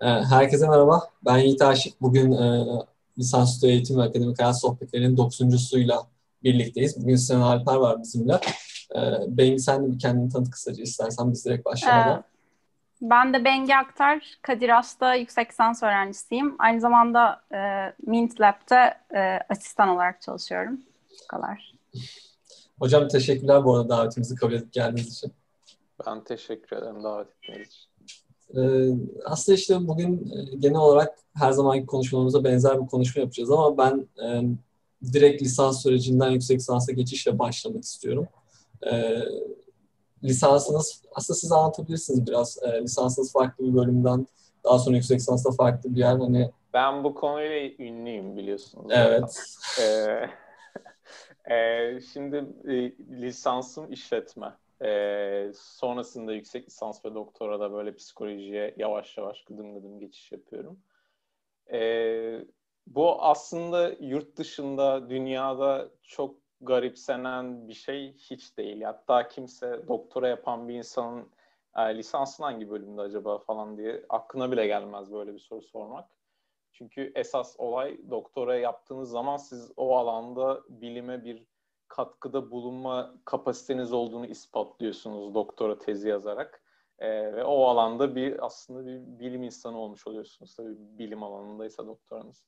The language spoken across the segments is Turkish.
Ee, herkese merhaba. Ben Yiğit Aşık. Bugün e, lisansüstü eğitim ve akademik hayat sohbetlerinin dokuzuncusuyla birlikteyiz. Bugün Sinan Alper var bizimle. Ee, Bengi sen de bir kendini tanıt kısaca istersen biz direkt başlayalım. Ee, ben de Bengi Aktar, Kadir Has'ta yüksek lisans öğrencisiyim. Aynı zamanda e, Mint Lab'de e, asistan olarak çalışıyorum. Bu kadar. Hocam teşekkürler bu arada davetimizi kabul edip geldiğiniz için. Ben teşekkür ederim davet ettiğiniz için. Ee, aslında işte bugün e, genel olarak her zamanki konuşmalarımıza benzer bir konuşma yapacağız ama ben e, direkt lisans sürecinden yüksek lisansa geçişle başlamak istiyorum. E, lisansınız, aslında siz anlatabilirsiniz biraz. E, lisansınız farklı bir bölümden, daha sonra yüksek lisansta farklı bir yer. Hani... Ben bu konuyla ünlüyüm biliyorsunuz. Evet. Ee, e, şimdi e, lisansım işletme. Ee, sonrasında yüksek lisans ve doktora da böyle psikolojiye yavaş yavaş gıdım gıdım geçiş yapıyorum. Ee, bu aslında yurt dışında, dünyada çok garipsenen bir şey hiç değil. Hatta kimse doktora yapan bir insanın e, lisansın hangi bölümde acaba falan diye aklına bile gelmez böyle bir soru sormak. Çünkü esas olay doktora yaptığınız zaman siz o alanda bilime bir katkıda bulunma kapasiteniz olduğunu ispatlıyorsunuz doktora tezi yazarak. E, ve o alanda bir aslında bir bilim insanı olmuş oluyorsunuz. Tabii bilim alanındaysa doktoranız.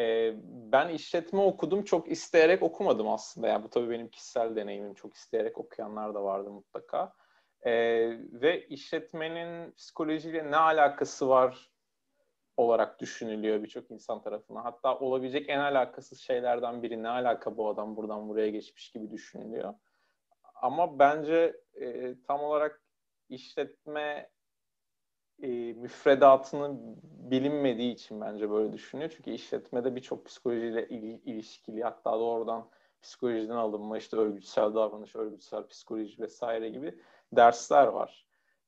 E, ben işletme okudum. Çok isteyerek okumadım aslında. Yani bu tabii benim kişisel deneyimim. Çok isteyerek okuyanlar da vardı mutlaka. E, ve işletmenin psikolojiyle ne alakası var olarak düşünülüyor birçok insan tarafından. Hatta olabilecek en alakasız şeylerden biri ne alaka bu adam buradan buraya geçmiş gibi düşünülüyor. Ama bence e, tam olarak işletme e, müfredatını bilinmediği için bence böyle düşünüyor. Çünkü işletmede birçok psikolojiyle il, ilişkili hatta doğrudan psikolojiden alınma işte örgütsel davranış, örgütsel psikoloji vesaire gibi dersler var.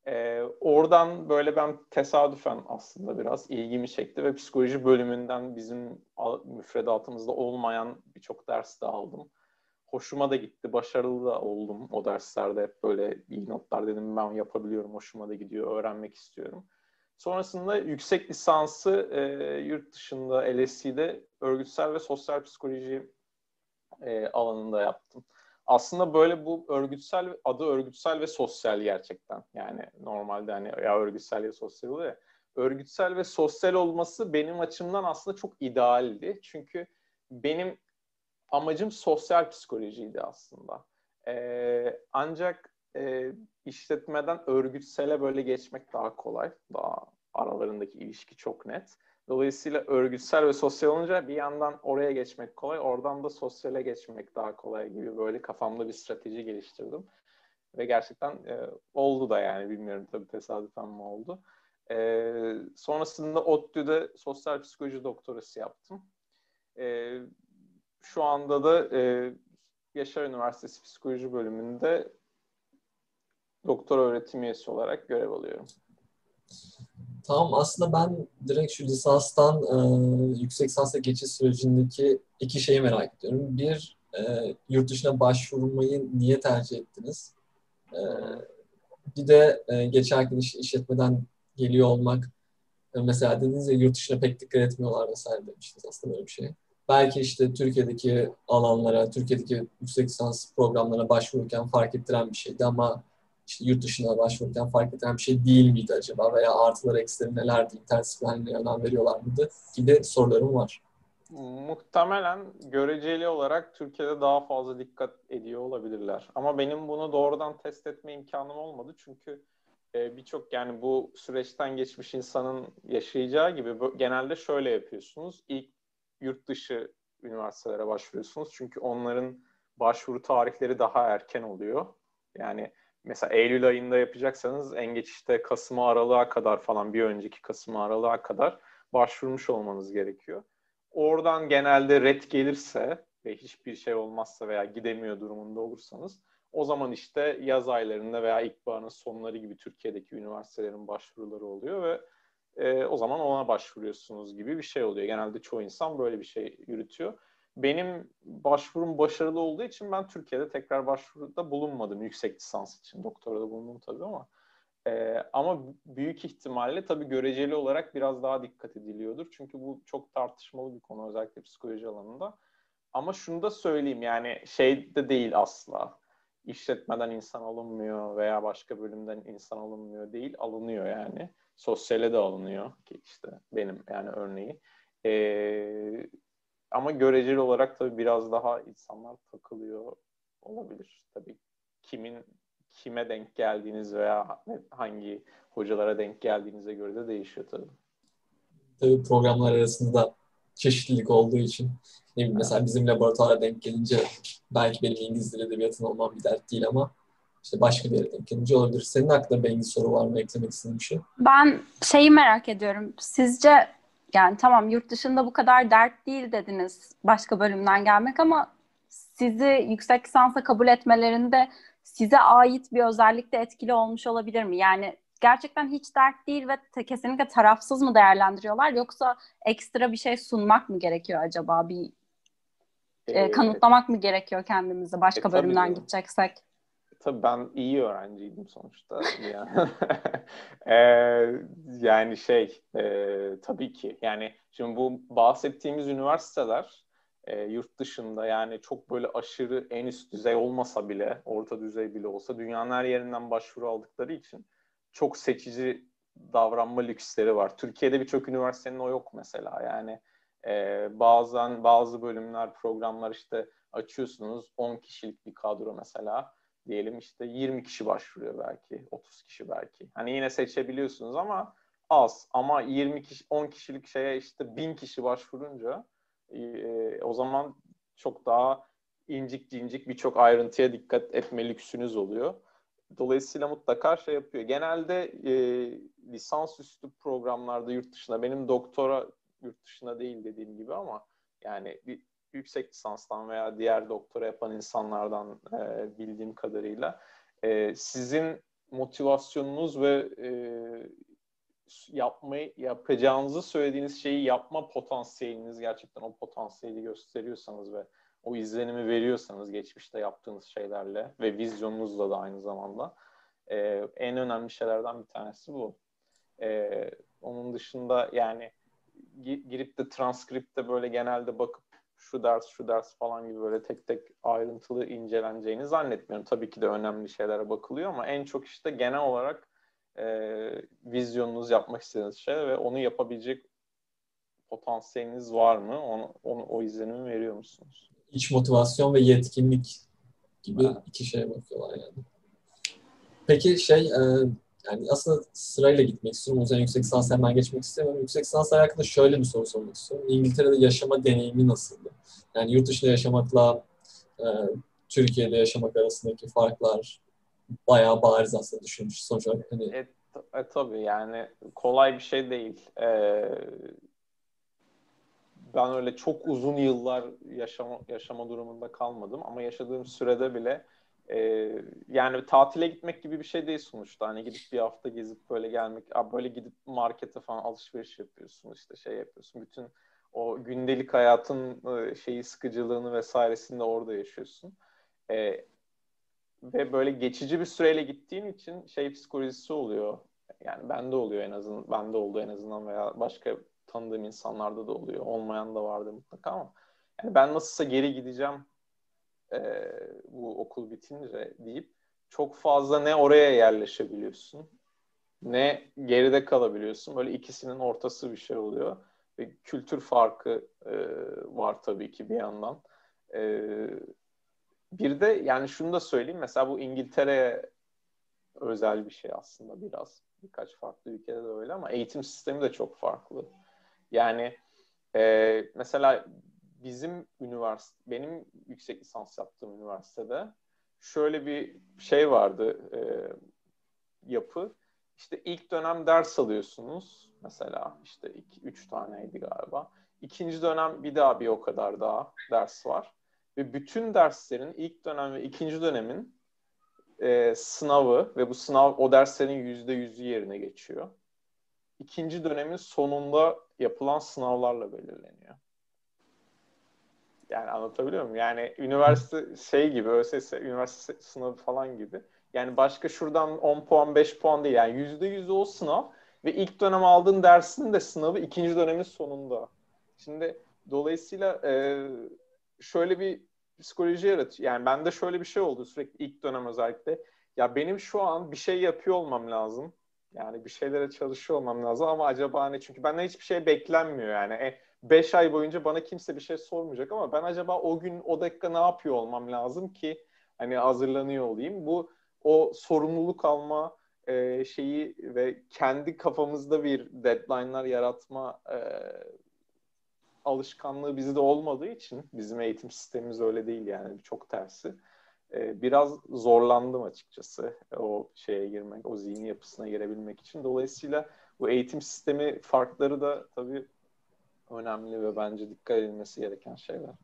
Ee, oradan böyle ben tesadüfen aslında biraz ilgimi çekti ve psikoloji bölümünden bizim müfredatımızda olmayan birçok ders de aldım. Hoşuma da gitti, başarılı da oldum o derslerde. Hep böyle iyi notlar dedim ben yapabiliyorum, hoşuma da gidiyor, öğrenmek istiyorum. Sonrasında yüksek lisansı e, yurt dışında LSE'de örgütsel ve sosyal psikoloji e, alanında yaptım aslında böyle bu örgütsel adı örgütsel ve sosyal gerçekten. Yani normalde hani ya örgütsel ya sosyal oluyor ya. Örgütsel ve sosyal olması benim açımdan aslında çok idealdi. Çünkü benim amacım sosyal psikolojiydi aslında. Ee, ancak e, işletmeden örgütsele böyle geçmek daha kolay. Daha aralarındaki ilişki çok net. Dolayısıyla örgütsel ve sosyal olunca bir yandan oraya geçmek kolay, oradan da sosyale geçmek daha kolay gibi böyle kafamda bir strateji geliştirdim. Ve gerçekten e, oldu da yani bilmiyorum tabii tesadüfen mi oldu. E, sonrasında ODTÜ'de sosyal psikoloji doktorası yaptım. E, şu anda da e, Yaşar Üniversitesi Psikoloji bölümünde doktor öğretim üyesi olarak görev alıyorum. Tamam aslında ben direkt şu lisanstan e, yüksek lisansa geçiş sürecindeki iki şeyi merak ediyorum. Bir, e, yurt dışına başvurmayı niye tercih ettiniz? E, bir de e, geçerken iş, işletmeden geliyor olmak. E, mesela dediniz ya yurt dışına pek dikkat etmiyorlar vesaire demiştiniz aslında böyle bir şey. Belki işte Türkiye'deki alanlara, Türkiye'deki yüksek lisans programlarına başvururken fark ettiren bir şeydi ama işte yurt dışına başvururken fark eden bir şey değil miydi acaba veya artıları eksileri nelerdi, internet sitelerine önem veriyorlar mıydı gibi sorularım var. Muhtemelen göreceli olarak Türkiye'de daha fazla dikkat ediyor olabilirler. Ama benim bunu doğrudan test etme imkanım olmadı. Çünkü e, birçok yani bu süreçten geçmiş insanın yaşayacağı gibi genelde şöyle yapıyorsunuz. İlk yurt dışı üniversitelere başvuruyorsunuz. Çünkü onların başvuru tarihleri daha erken oluyor. Yani mesela Eylül ayında yapacaksanız en geç işte Kasım Aralık'a kadar falan bir önceki Kasım Aralık'a kadar başvurmuş olmanız gerekiyor. Oradan genelde red gelirse ve hiçbir şey olmazsa veya gidemiyor durumunda olursanız o zaman işte yaz aylarında veya ilkbaharın sonları gibi Türkiye'deki üniversitelerin başvuruları oluyor ve e, o zaman ona başvuruyorsunuz gibi bir şey oluyor. Genelde çoğu insan böyle bir şey yürütüyor benim başvurum başarılı olduğu için ben Türkiye'de tekrar başvuruda bulunmadım yüksek lisans için. Doktora da bulundum tabii ama E, ama büyük ihtimalle tabii göreceli olarak biraz daha dikkat ediliyordur. Çünkü bu çok tartışmalı bir konu özellikle psikoloji alanında. Ama şunu da söyleyeyim yani şey de değil asla. İşletmeden insan alınmıyor veya başka bölümden insan alınmıyor değil. Alınıyor yani. Sosyale de alınıyor ki işte benim yani örneği. Ee, ama göreceli olarak tabii biraz daha insanlar takılıyor olabilir. Tabii kimin kime denk geldiğiniz veya hangi hocalara denk geldiğinize göre de değişiyor tabii. Tabii programlar arasında çeşitlilik olduğu için ne bileyim, mesela bizim laboratuvara denk gelince belki benim İngiliz dili edebiyatın olmam bir dert değil ama işte başka bir yere denk gelince olabilir. Senin aklında bir soru var mı eklemek istediğin bir şey? Ben şeyi merak ediyorum. Sizce yani tamam yurt dışında bu kadar dert değil dediniz başka bölümden gelmek ama sizi yüksek lisansa kabul etmelerinde size ait bir özellik de etkili olmuş olabilir mi? Yani gerçekten hiç dert değil ve te- kesinlikle tarafsız mı değerlendiriyorlar yoksa ekstra bir şey sunmak mı gerekiyor acaba? Bir e, Ee, kanıtlamak mı gerekiyor kendimizi başka e, tabii bölümden canım. gideceksek? Tabii ben iyi öğrenciydim sonuçta. Yani, Eee, yani şey eee, tabii ki yani şimdi bu bahsettiğimiz üniversiteler eee, yurt dışında yani çok böyle aşırı en üst düzey olmasa bile orta düzey bile olsa dünyanın her yerinden başvuru aldıkları için çok seçici davranma lüksleri var. Türkiye'de birçok üniversitenin o yok mesela yani eee, bazen bazı bölümler programlar işte açıyorsunuz 10 kişilik bir kadro mesela diyelim işte 20 kişi başvuruyor belki, 30 kişi belki. Hani yine seçebiliyorsunuz ama az. Ama 20 kişi, 10 kişilik şeye işte 1000 kişi başvurunca e, o zaman çok daha incik cincik birçok ayrıntıya dikkat etme lüksünüz oluyor. Dolayısıyla mutlaka şey yapıyor. Genelde e, lisansüstü programlarda yurt dışında, benim doktora yurt dışında değil dediğim gibi ama yani bir yüksek lisanstan veya diğer doktora yapan insanlardan e, bildiğim kadarıyla e, sizin motivasyonunuz ve e, yapmayı yapacağınızı söylediğiniz şeyi yapma potansiyeliniz gerçekten o potansiyeli gösteriyorsanız ve o izlenimi veriyorsanız geçmişte yaptığınız şeylerle ve vizyonunuzla da aynı zamanda e, en önemli şeylerden bir tanesi bu. E, onun dışında yani girip de transkripte böyle genelde bakıp şu ders şu ders falan gibi böyle tek tek ayrıntılı inceleneceğini zannetmiyorum. Tabii ki de önemli şeylere bakılıyor ama en çok işte genel olarak e, vizyonunuz yapmak istediğiniz şey ve onu yapabilecek potansiyeliniz var mı? Onu, onu o izlenimi veriyor musunuz? İç motivasyon ve yetkinlik gibi Evet. iki şeye bakıyorlar yani. Peki şey e, yani aslında sırayla gitmek istiyorum. O yüzden yüksek lisans hemen geçmek istemiyorum. Yüksek lisans hakkında şöyle bir soru sormak istiyorum. İngiltere'de yaşama deneyimi nasıldı? Yani yurt dışında yaşamakla e, Türkiye'de yaşamak arasındaki farklar bayağı bariz aslında düşünmüş. Sonuç olarak hani E, e, tabii yani kolay bir şey değil. E, ben öyle çok uzun yıllar yaşama, yaşama durumunda kalmadım ama yaşadığım sürede bile e, yani tatile gitmek gibi bir şey değil sonuçta. Hani gidip bir hafta gezip böyle gelmek, böyle gidip markete falan alışveriş yapıyorsun işte şey yapıyorsun. Bütün o gündelik hayatın e, şeyi sıkıcılığını vesairesini de orada yaşıyorsun. E, ve böyle geçici bir süreyle gittiğin için şey psikolojisi oluyor. Yani bende oluyor en azından, bende oldu en azından veya başka tanıdığım insanlarda da oluyor. Olmayan da vardı mutlaka ama yani ben nasılsa geri gideceğim e, bu okul bitince deyip çok fazla ne oraya yerleşebiliyorsun ne geride kalabiliyorsun. Böyle ikisinin ortası bir şey oluyor. Ve kültür farkı e, var tabii ki bir yandan. E, bir de yani şunu da söyleyeyim. Mesela bu İngiltere'ye özel bir şey aslında biraz. Birkaç farklı ülkede de öyle ama eğitim sistemi de çok farklı. Yani e, mesela bizim üniversite, benim yüksek lisans yaptığım üniversitede şöyle bir şey vardı e, yapı. İşte ilk dönem ders alıyorsunuz. Mesela işte iki, üç taneydi galiba. İkinci dönem bir daha bir o kadar daha ders var. Ve bütün derslerin ilk dönem ve ikinci dönemin e, sınavı ve bu sınav o derslerin yüzde yüzü yerine geçiyor. İkinci dönemin sonunda yapılan sınavlarla belirleniyor. Yani anlatabiliyor muyum? Yani üniversite şey gibi, ÖSS, üniversite sınavı falan gibi. Yani başka şuradan 10 puan 5 puan değil. Yani %100 o sınav ve ilk dönem aldığın dersin de sınavı ikinci dönemin sonunda. Şimdi dolayısıyla e, şöyle bir psikoloji yaratıyor. Yani bende şöyle bir şey oldu sürekli ilk dönem özellikle. Ya benim şu an bir şey yapıyor olmam lazım. Yani bir şeylere çalışıyor olmam lazım ama acaba ne? Çünkü benden hiçbir şey beklenmiyor yani. 5 e, ay boyunca bana kimse bir şey sormayacak ama ben acaba o gün o dakika ne yapıyor olmam lazım ki hani hazırlanıyor olayım. Bu o sorumluluk alma e, şeyi ve kendi kafamızda bir deadline'lar yaratma e, alışkanlığı bizde olmadığı için bizim eğitim sistemimiz öyle değil yani çok tersi. E, biraz zorlandım açıkçası o şeye girmek, o zihni yapısına girebilmek için. Dolayısıyla bu eğitim sistemi farkları da tabii önemli ve bence dikkat edilmesi gereken şeyler.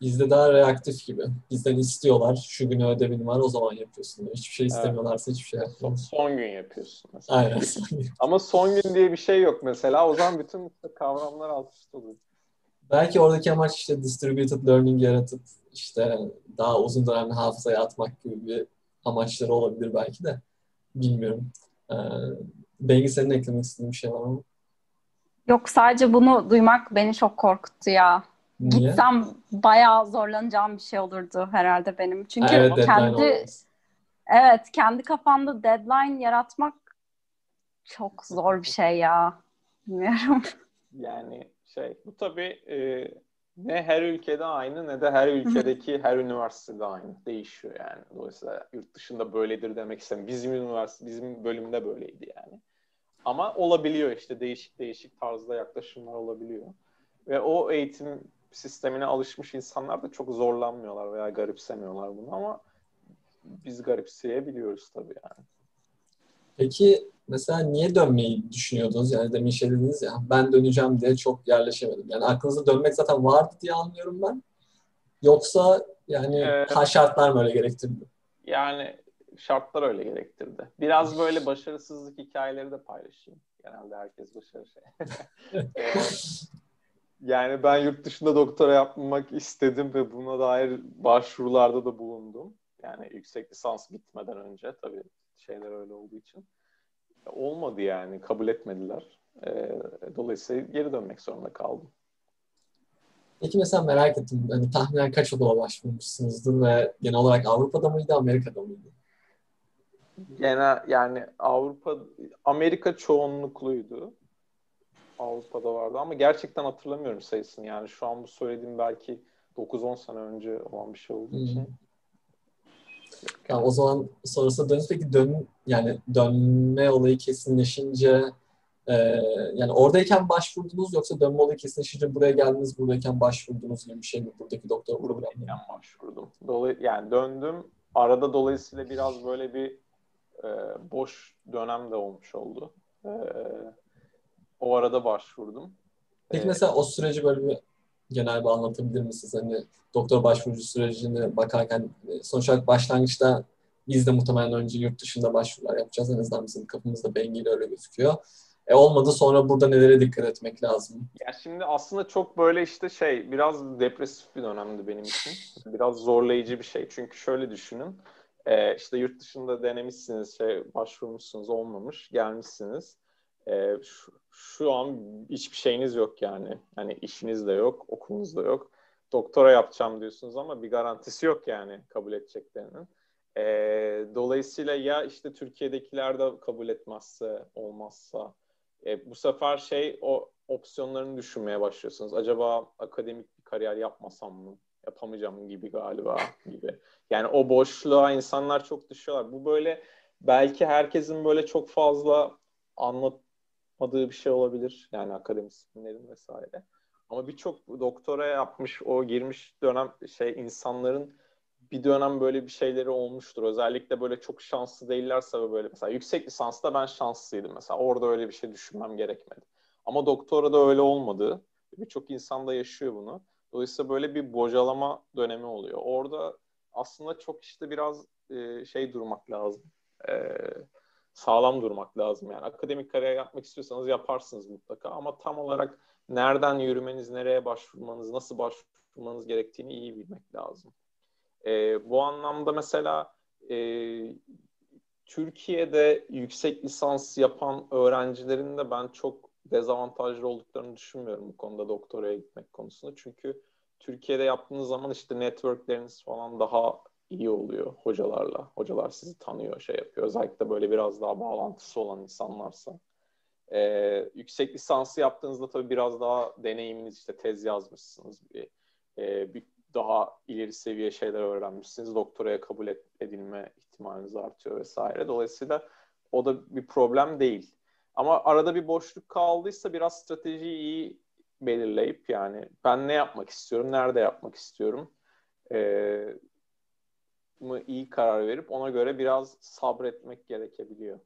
Bizde daha reaktif gibi. Bizden istiyorlar. Şu gün ödevin var o zaman yapıyorsun. Hiçbir şey istemiyorlarsa evet. hiçbir şey yapmıyorsun. Son gün yapıyorsun mesela. Aynen. Son gün. Ama son gün diye bir şey yok mesela. O zaman bütün kavramlar alt üst oluyor. Belki oradaki amaç işte distributed learning yaratıp işte daha uzun dönemli hafızaya atmak gibi bir amaçları olabilir belki de. Bilmiyorum. Ee, Bengi senin eklemek istediğin bir şey var mı? Yok sadece bunu duymak beni çok korkuttu ya. Niye? Gitsem bayağı zorlanacağım bir şey olurdu herhalde benim. Çünkü evet, kendi evet kendi kafanda deadline yaratmak çok zor bir şey ya. Bilmiyorum. Yani şey bu tabii e, ne her ülkede aynı ne de her ülkedeki her üniversitede aynı. Değişiyor yani. Dolayısıyla yurt dışında böyledir demek istemem. Bizim üniversite, bizim bölümde böyleydi yani. Ama olabiliyor işte değişik değişik tarzda yaklaşımlar olabiliyor. Ve o eğitim sistemine alışmış insanlar da çok zorlanmıyorlar veya garipsemiyorlar bunu ama biz garipseyebiliyoruz tabii yani. Peki mesela niye dönmeyi düşünüyordunuz? Yani demin şey dediniz ya ben döneceğim diye çok yerleşemedim. Yani aklınızda dönmek zaten vardı diye anlıyorum ben. Yoksa yani ee, şartlar mı öyle gerektirdi? Yani şartlar öyle gerektirdi. Biraz böyle başarısızlık hikayeleri de paylaşayım. Genelde herkes başarı şey. Ee, yani ben yurt dışında doktora yapmak istedim ve buna dair başvurularda da bulundum. Yani yüksek lisans bitmeden önce tabii şeyler öyle olduğu için. Olmadı yani. Kabul etmediler. E, dolayısıyla geri dönmek zorunda kaldım. Peki mesela merak ettim. Hani tahminen kaç okula başvurmuşsunuzdur ve genel olarak Avrupa'da mıydı, Amerika'da mıydı? Genel yani Avrupa, Amerika çoğunlukluydu. Avrupa'da vardı ama gerçekten hatırlamıyorum sayısını. Yani şu an bu söylediğim belki 9-10 sene önce olan bir şey olduğu için. Hmm. Yani o zaman sonrasında dönüş peki dön yani dönme olayı kesinleşince e, yani oradayken başvurdunuz yoksa dönme olayı kesinleşince buraya geldiniz buradayken başvurdunuz gibi bir şey mi buradaki doktor programı? başvurdum. Dolay yani döndüm. Arada dolayısıyla biraz böyle bir e, boş dönem de olmuş oldu. E, o arada başvurdum. Peki ee, mesela o süreci böyle bir genel bir anlatabilir misiniz? Hani doktor başvurucu sürecini bakarken e, sonuç olarak başlangıçta biz de muhtemelen önce yurt dışında başvurular yapacağız. En azından bizim kapımızda Bengi'yle öyle gözüküyor. E olmadı sonra burada nelere dikkat etmek lazım? Ya şimdi aslında çok böyle işte şey biraz depresif bir dönemdi benim için. Biraz zorlayıcı bir şey. Çünkü şöyle düşünün. E, işte yurt dışında denemişsiniz, şey başvurmuşsunuz olmamış, gelmişsiniz. E, şu, şu an hiçbir şeyiniz yok yani. Hani işiniz de yok, okulunuz da yok. Doktora yapacağım diyorsunuz ama bir garantisi yok yani kabul edeceklerinin. E, dolayısıyla ya işte Türkiye'dekiler de kabul etmezse, olmazsa e, bu sefer şey o opsiyonlarını düşünmeye başlıyorsunuz. Acaba akademik bir kariyer yapmasam mı? Yapamayacağım gibi galiba gibi. Yani o boşluğa insanlar çok düşüyorlar. Bu böyle belki herkesin böyle çok fazla anlat yapmadığı bir şey olabilir. Yani akademisyenlerin vesaire. Ama birçok doktora yapmış, o girmiş dönem şey insanların bir dönem böyle bir şeyleri olmuştur. Özellikle böyle çok şanslı değillerse böyle mesela yüksek lisansta ben şanslıydım mesela. Orada öyle bir şey düşünmem gerekmedi. Ama doktora da öyle olmadı. Birçok insan da yaşıyor bunu. Dolayısıyla böyle bir bocalama dönemi oluyor. Orada aslında çok işte biraz e, şey durmak lazım. E, sağlam durmak lazım. Yani akademik kariyer yapmak istiyorsanız yaparsınız mutlaka ama tam olarak nereden yürümeniz, nereye başvurmanız, nasıl başvurmanız gerektiğini iyi bilmek lazım. E, bu anlamda mesela Türkiye'de yüksek lisans yapan öğrencilerin de ben çok dezavantajlı olduklarını düşünmüyorum bu konuda doktoraya gitmek konusunda. Çünkü Türkiye'de yaptığınız zaman işte networkleriniz falan daha iyi oluyor hocalarla. Hocalar sizi tanıyor, şey yapıyor. Özellikle böyle biraz daha bağlantısı olan insanlarsa. Ee, yüksek lisansı yaptığınızda tabii biraz daha deneyiminiz işte tez yazmışsınız. Bir, e, bir daha ileri seviye şeyler öğrenmişsiniz. Doktoraya kabul edilme ihtimaliniz artıyor vesaire. Dolayısıyla o da bir problem değil. Ama arada bir boşluk kaldıysa biraz stratejiyi iyi belirleyip yani ben ne yapmak istiyorum, nerede yapmak istiyorum e, mı iyi karar verip ona göre biraz sabretmek gerekebiliyor.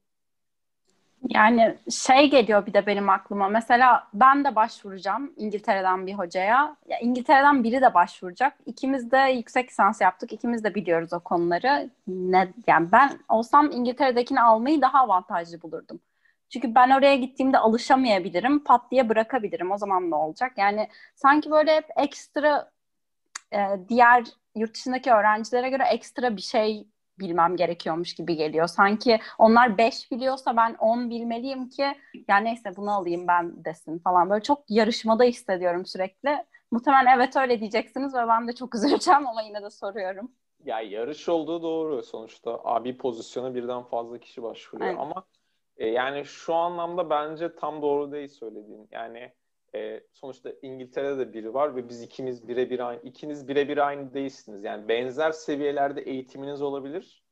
Yani şey geliyor bir de benim aklıma. Mesela ben de başvuracağım İngiltere'den bir hocaya. Ya İngiltere'den biri de başvuracak. İkimiz de yüksek lisans yaptık. İkimiz de biliyoruz o konuları. Ne yani ben olsam İngiltere'dekini almayı daha avantajlı bulurdum. Çünkü ben oraya gittiğimde alışamayabilirim. Pat diye bırakabilirim. O zaman ne olacak? Yani sanki böyle hep ekstra e, diğer yurt dışındaki öğrencilere göre ekstra bir şey bilmem gerekiyormuş gibi geliyor. Sanki onlar 5 biliyorsa ben 10 bilmeliyim ki ya neyse bunu alayım ben desin falan. Böyle çok yarışmada hissediyorum sürekli. Muhtemelen evet öyle diyeceksiniz ve ben de çok üzüleceğim ama yine de soruyorum. Ya yarış olduğu doğru sonuçta. Abi pozisyona birden fazla kişi başvuruyor evet. ama e, yani şu anlamda bence tam doğru değil söylediğin. Yani e, sonuçta İngiltere'de de biri var ve biz ikimiz birebir aynı. İkiniz birebir aynı değilsiniz. Yani benzer seviyelerde eğitiminiz olabilir.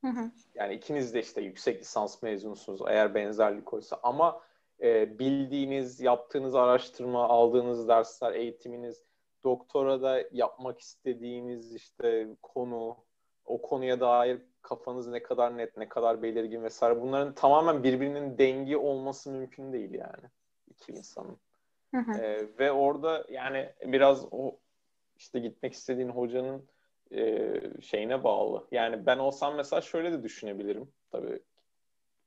Hı hı. Yani ikiniz de işte yüksek lisans mezunusunuz eğer benzerlik oysa. Ama e, bildiğiniz, yaptığınız araştırma, aldığınız dersler, eğitiminiz, doktora da yapmak istediğiniz işte konu, o konuya dair kafanız ne kadar net, ne kadar belirgin vesaire bunların tamamen birbirinin dengi olması mümkün değil yani iki insanın. Hı hı. E, ve orada yani biraz o işte gitmek istediğin hocanın e, şeyine bağlı. Yani ben olsam mesela şöyle de düşünebilirim. Tabii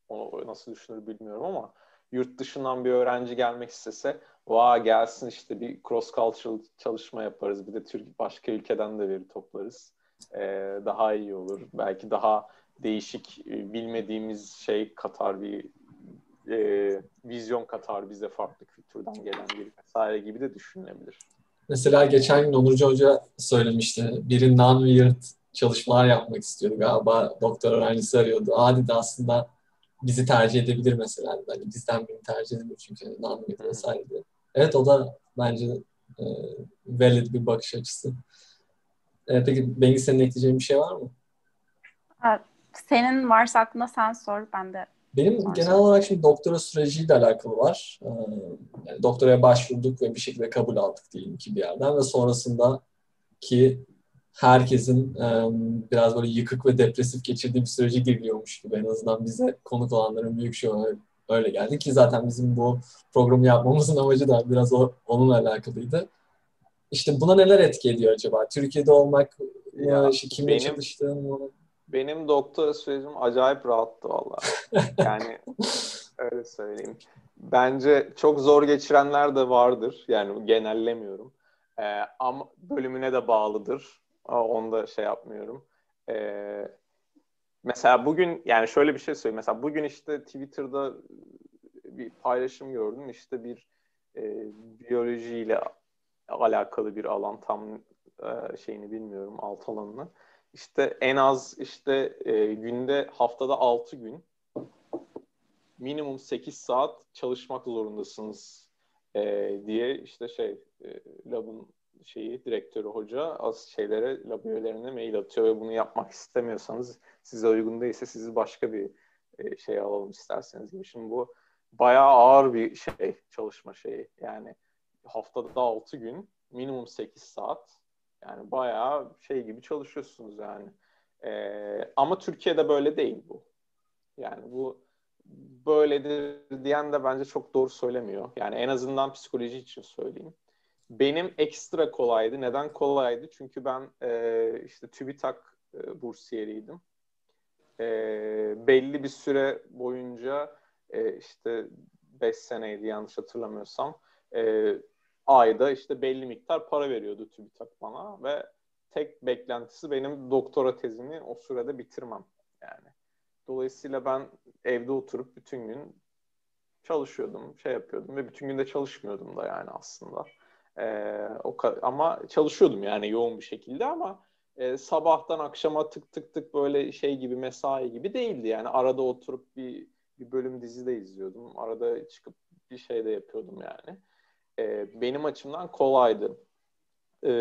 onu nasıl düşünür bilmiyorum ama yurt dışından bir öğrenci gelmek istese vaa gelsin işte bir cross cultural çalışma yaparız. Bir de Türk başka ülkeden de veri toplarız. Ee, daha iyi olur. Belki daha değişik e, bilmediğimiz şey katar bir e, vizyon katar bize farklı kültürden gelen bir vesaire gibi de düşünülebilir. Mesela geçen gün Onurcu Hoca söylemişti. Biri non-weird çalışmalar yapmak istiyordu galiba. Doktor öğrencisi arıyordu. Adi de aslında bizi tercih edebilir mesela. Yani bizden birini tercih edebilir çünkü non-weird vesaire diye. Evet o da bence e, valid bir bakış açısı. E, peki Bengi senin ekleyeceğin bir şey var mı? Senin varsa aklında sen sor. Ben de benim genel olarak şimdi doktora süreciyle alakalı var. Ee, yani doktoraya başvurduk ve bir şekilde kabul aldık diyelim ki bir yerden ve sonrasında ki herkesin biraz böyle yıkık ve depresif geçirdiği bir sürece giriyormuş gibi en azından bize konuk olanların büyük çoğu öyle geldi ki zaten bizim bu programı yapmamızın amacı da biraz o, onunla alakalıydı. İşte buna neler etki ediyor acaba? Türkiye'de olmak, ya, işte kimle benim, çalıştığın mı? benim doktora sürecim acayip rahattı valla. Yani öyle söyleyeyim. Bence çok zor geçirenler de vardır. Yani genellemiyorum. Ee, ama bölümüne de bağlıdır. Onu da şey yapmıyorum. Ee, mesela bugün yani şöyle bir şey söyleyeyim. Mesela bugün işte Twitter'da bir paylaşım gördüm. İşte bir e, biyolojiyle alakalı bir alan tam e, şeyini bilmiyorum alt alanını işte en az işte e, günde haftada 6 gün minimum 8 saat çalışmak zorundasınız e, diye işte şey e, labın şeyi direktörü hoca az şeylere lab üyelerine mail atıyor ve bunu yapmak istemiyorsanız size uygun değilse sizi başka bir şey alalım isterseniz gibi. Şimdi bu bayağı ağır bir şey çalışma şeyi. Yani haftada 6 gün minimum 8 saat yani bayağı şey gibi çalışıyorsunuz yani. Ee, ama Türkiye'de böyle değil bu. Yani bu böyledir diyen de bence çok doğru söylemiyor. Yani en azından psikoloji için söyleyeyim. Benim ekstra kolaydı. Neden kolaydı? Çünkü ben e, işte TÜBİTAK e, bursiyeriydim. E, belli bir süre boyunca e, işte 5 seneydi yanlış hatırlamıyorsam e, ayda işte belli miktar para veriyordu TÜBİTAK bana ve tek beklentisi benim doktora tezimi o sürede bitirmem yani. Dolayısıyla ben evde oturup bütün gün çalışıyordum, şey yapıyordum ve bütün gün de çalışmıyordum da yani aslında. Ee, o ama çalışıyordum yani yoğun bir şekilde ama e, sabahtan akşama tık tık tık böyle şey gibi mesai gibi değildi yani arada oturup bir bir bölüm dizi de izliyordum. Arada çıkıp bir şey de yapıyordum yani. E, benim açımdan kolaydı. E,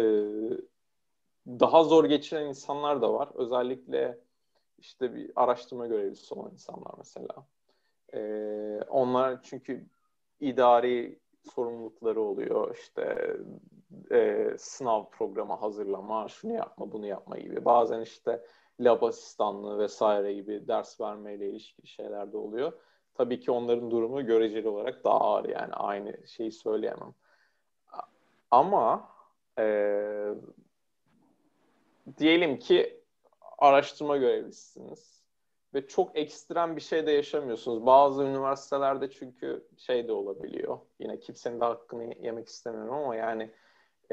daha zor geçiren insanlar da var. Özellikle işte bir araştırma görevlisi olan insanlar mesela. E, onlar çünkü idari sorumlulukları oluyor. İşte e, sınav programı hazırlama, şunu yapma, bunu yapma gibi. Bazen işte lab asistanlığı vesaire gibi ders vermeyle ilişkili şeyler de oluyor. Tabii ki onların durumu göreceli olarak daha ağır yani aynı şeyi söyleyemem. Ama e, diyelim ki araştırma görevlisiniz ve çok ekstrem bir şey de yaşamıyorsunuz. Bazı üniversitelerde çünkü şey de olabiliyor. Yine kimsenin de hakkını yemek istemiyorum ama yani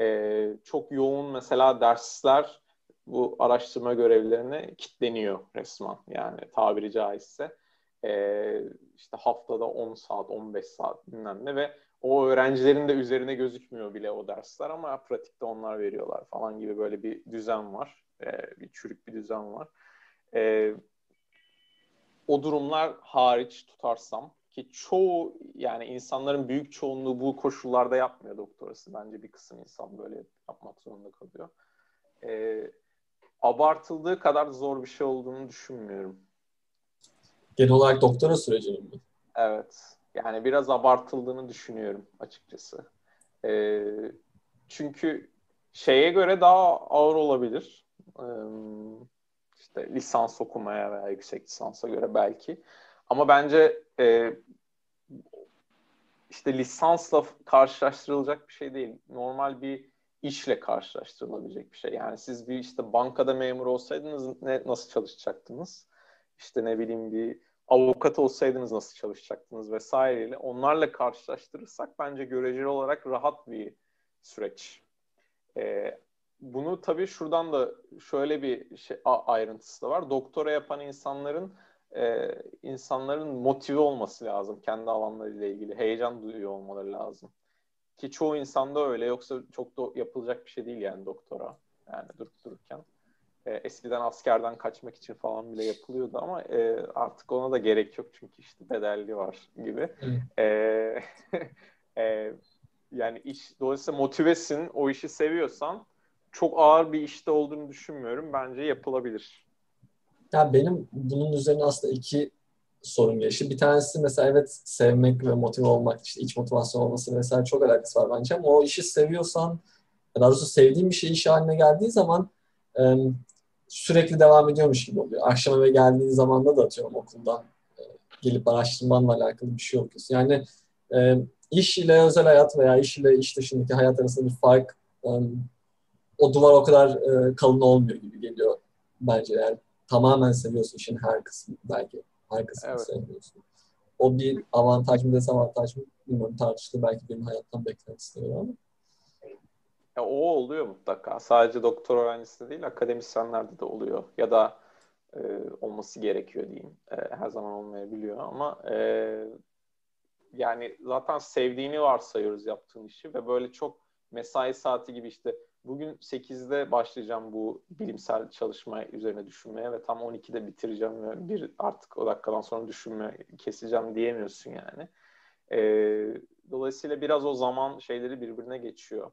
e, çok yoğun mesela dersler bu araştırma görevlilerine kitleniyor resmen yani tabiri caizse. E, işte haftada 10 saat, 15 saat bilmem ne ve o öğrencilerin de üzerine gözükmüyor bile o dersler ama pratikte onlar veriyorlar falan gibi böyle bir düzen var. E, bir çürük bir düzen var. E, o durumlar hariç tutarsam ki çoğu yani insanların büyük çoğunluğu bu koşullarda yapmıyor doktorası. Bence bir kısım insan böyle yapmak zorunda kalıyor. E, abartıldığı kadar zor bir şey olduğunu düşünmüyorum. Genel olarak doktora sürecinin mi? Evet. Yani biraz abartıldığını düşünüyorum açıkçası. E, çünkü şeye göre daha ağır olabilir. E, işte lisans okumaya veya yüksek lisansa göre belki. Ama bence e, işte lisansla karşılaştırılacak bir şey değil. Normal bir işle karşılaştırılabilecek bir şey. Yani siz bir işte bankada memur olsaydınız ne, nasıl çalışacaktınız? İşte ne bileyim bir avukat olsaydınız nasıl çalışacaktınız vesaireyle onlarla karşılaştırırsak bence göreceli olarak rahat bir süreç. Ee, bunu tabii şuradan da şöyle bir şey, ayrıntısı da var. Doktora yapan insanların e, insanların motive olması lazım kendi alanlarıyla ilgili. Heyecan duyuyor olmaları lazım. Ki çoğu insanda öyle yoksa çok da yapılacak bir şey değil yani doktora. Yani durup dururken. E, eskiden askerden kaçmak için falan bile yapılıyordu ama e, artık ona da gerek yok çünkü işte bedelli var gibi. E, e, yani iş dolayısıyla motivesin, o işi seviyorsan çok ağır bir işte olduğunu düşünmüyorum. Bence yapılabilir. Ya benim bunun üzerine aslında iki sorun geçti. Bir tanesi mesela evet sevmek ve motive olmak, işte iç motivasyon olması vesaire çok alakası var bence ama o işi seviyorsan, daha doğrusu sevdiğin bir şey iş haline geldiği zaman sürekli devam ediyormuş gibi oluyor. Akşam eve geldiğin zaman da atıyorum okuldan e, gelip araştırmanla alakalı bir şey okuyorsun. Yani e, iş ile özel hayat veya iş ile iş dışındaki hayat arasında bir fark e, o duvar o kadar e, kalın olmuyor gibi geliyor bence. Yani tamamen seviyorsun işin her kısmı belki her kısmını evet. sevmiyorsun. O bir avantaj mı dezavantaj mı bilmiyorum tartıştı belki benim hayattan istiyorum ama. Ya, o oluyor mutlaka. Sadece doktor öğrencisi değil akademisyenlerde de oluyor. Ya da e, olması gerekiyor diyeyim. E, her zaman olmayabiliyor ama e, yani zaten sevdiğini varsayıyoruz yaptığın işi ve böyle çok mesai saati gibi işte bugün 8'de başlayacağım bu bilimsel çalışma üzerine düşünmeye ve tam 12'de bitireceğim ve bir artık o dakikadan sonra düşünme keseceğim diyemiyorsun yani. Ee, dolayısıyla biraz o zaman şeyleri birbirine geçiyor.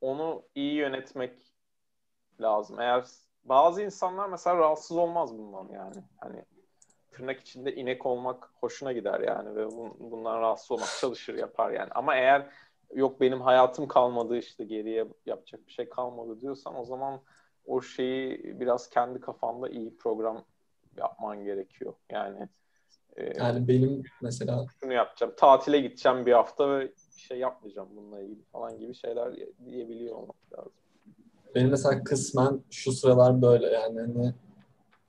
Onu iyi yönetmek lazım. Eğer bazı insanlar mesela rahatsız olmaz bundan yani. Hani tırnak içinde inek olmak hoşuna gider yani ve bundan rahatsız olmak çalışır yapar yani. Ama eğer yok benim hayatım kalmadı işte geriye yapacak bir şey kalmadı diyorsan o zaman o şeyi biraz kendi kafanda iyi program yapman gerekiyor. Yani e, yani benim mesela şunu yapacağım. Tatile gideceğim bir hafta ve bir şey yapmayacağım bununla ilgili falan gibi şeyler diyebiliyor olmak lazım. Benim mesela kısmen şu sıralar böyle yani hani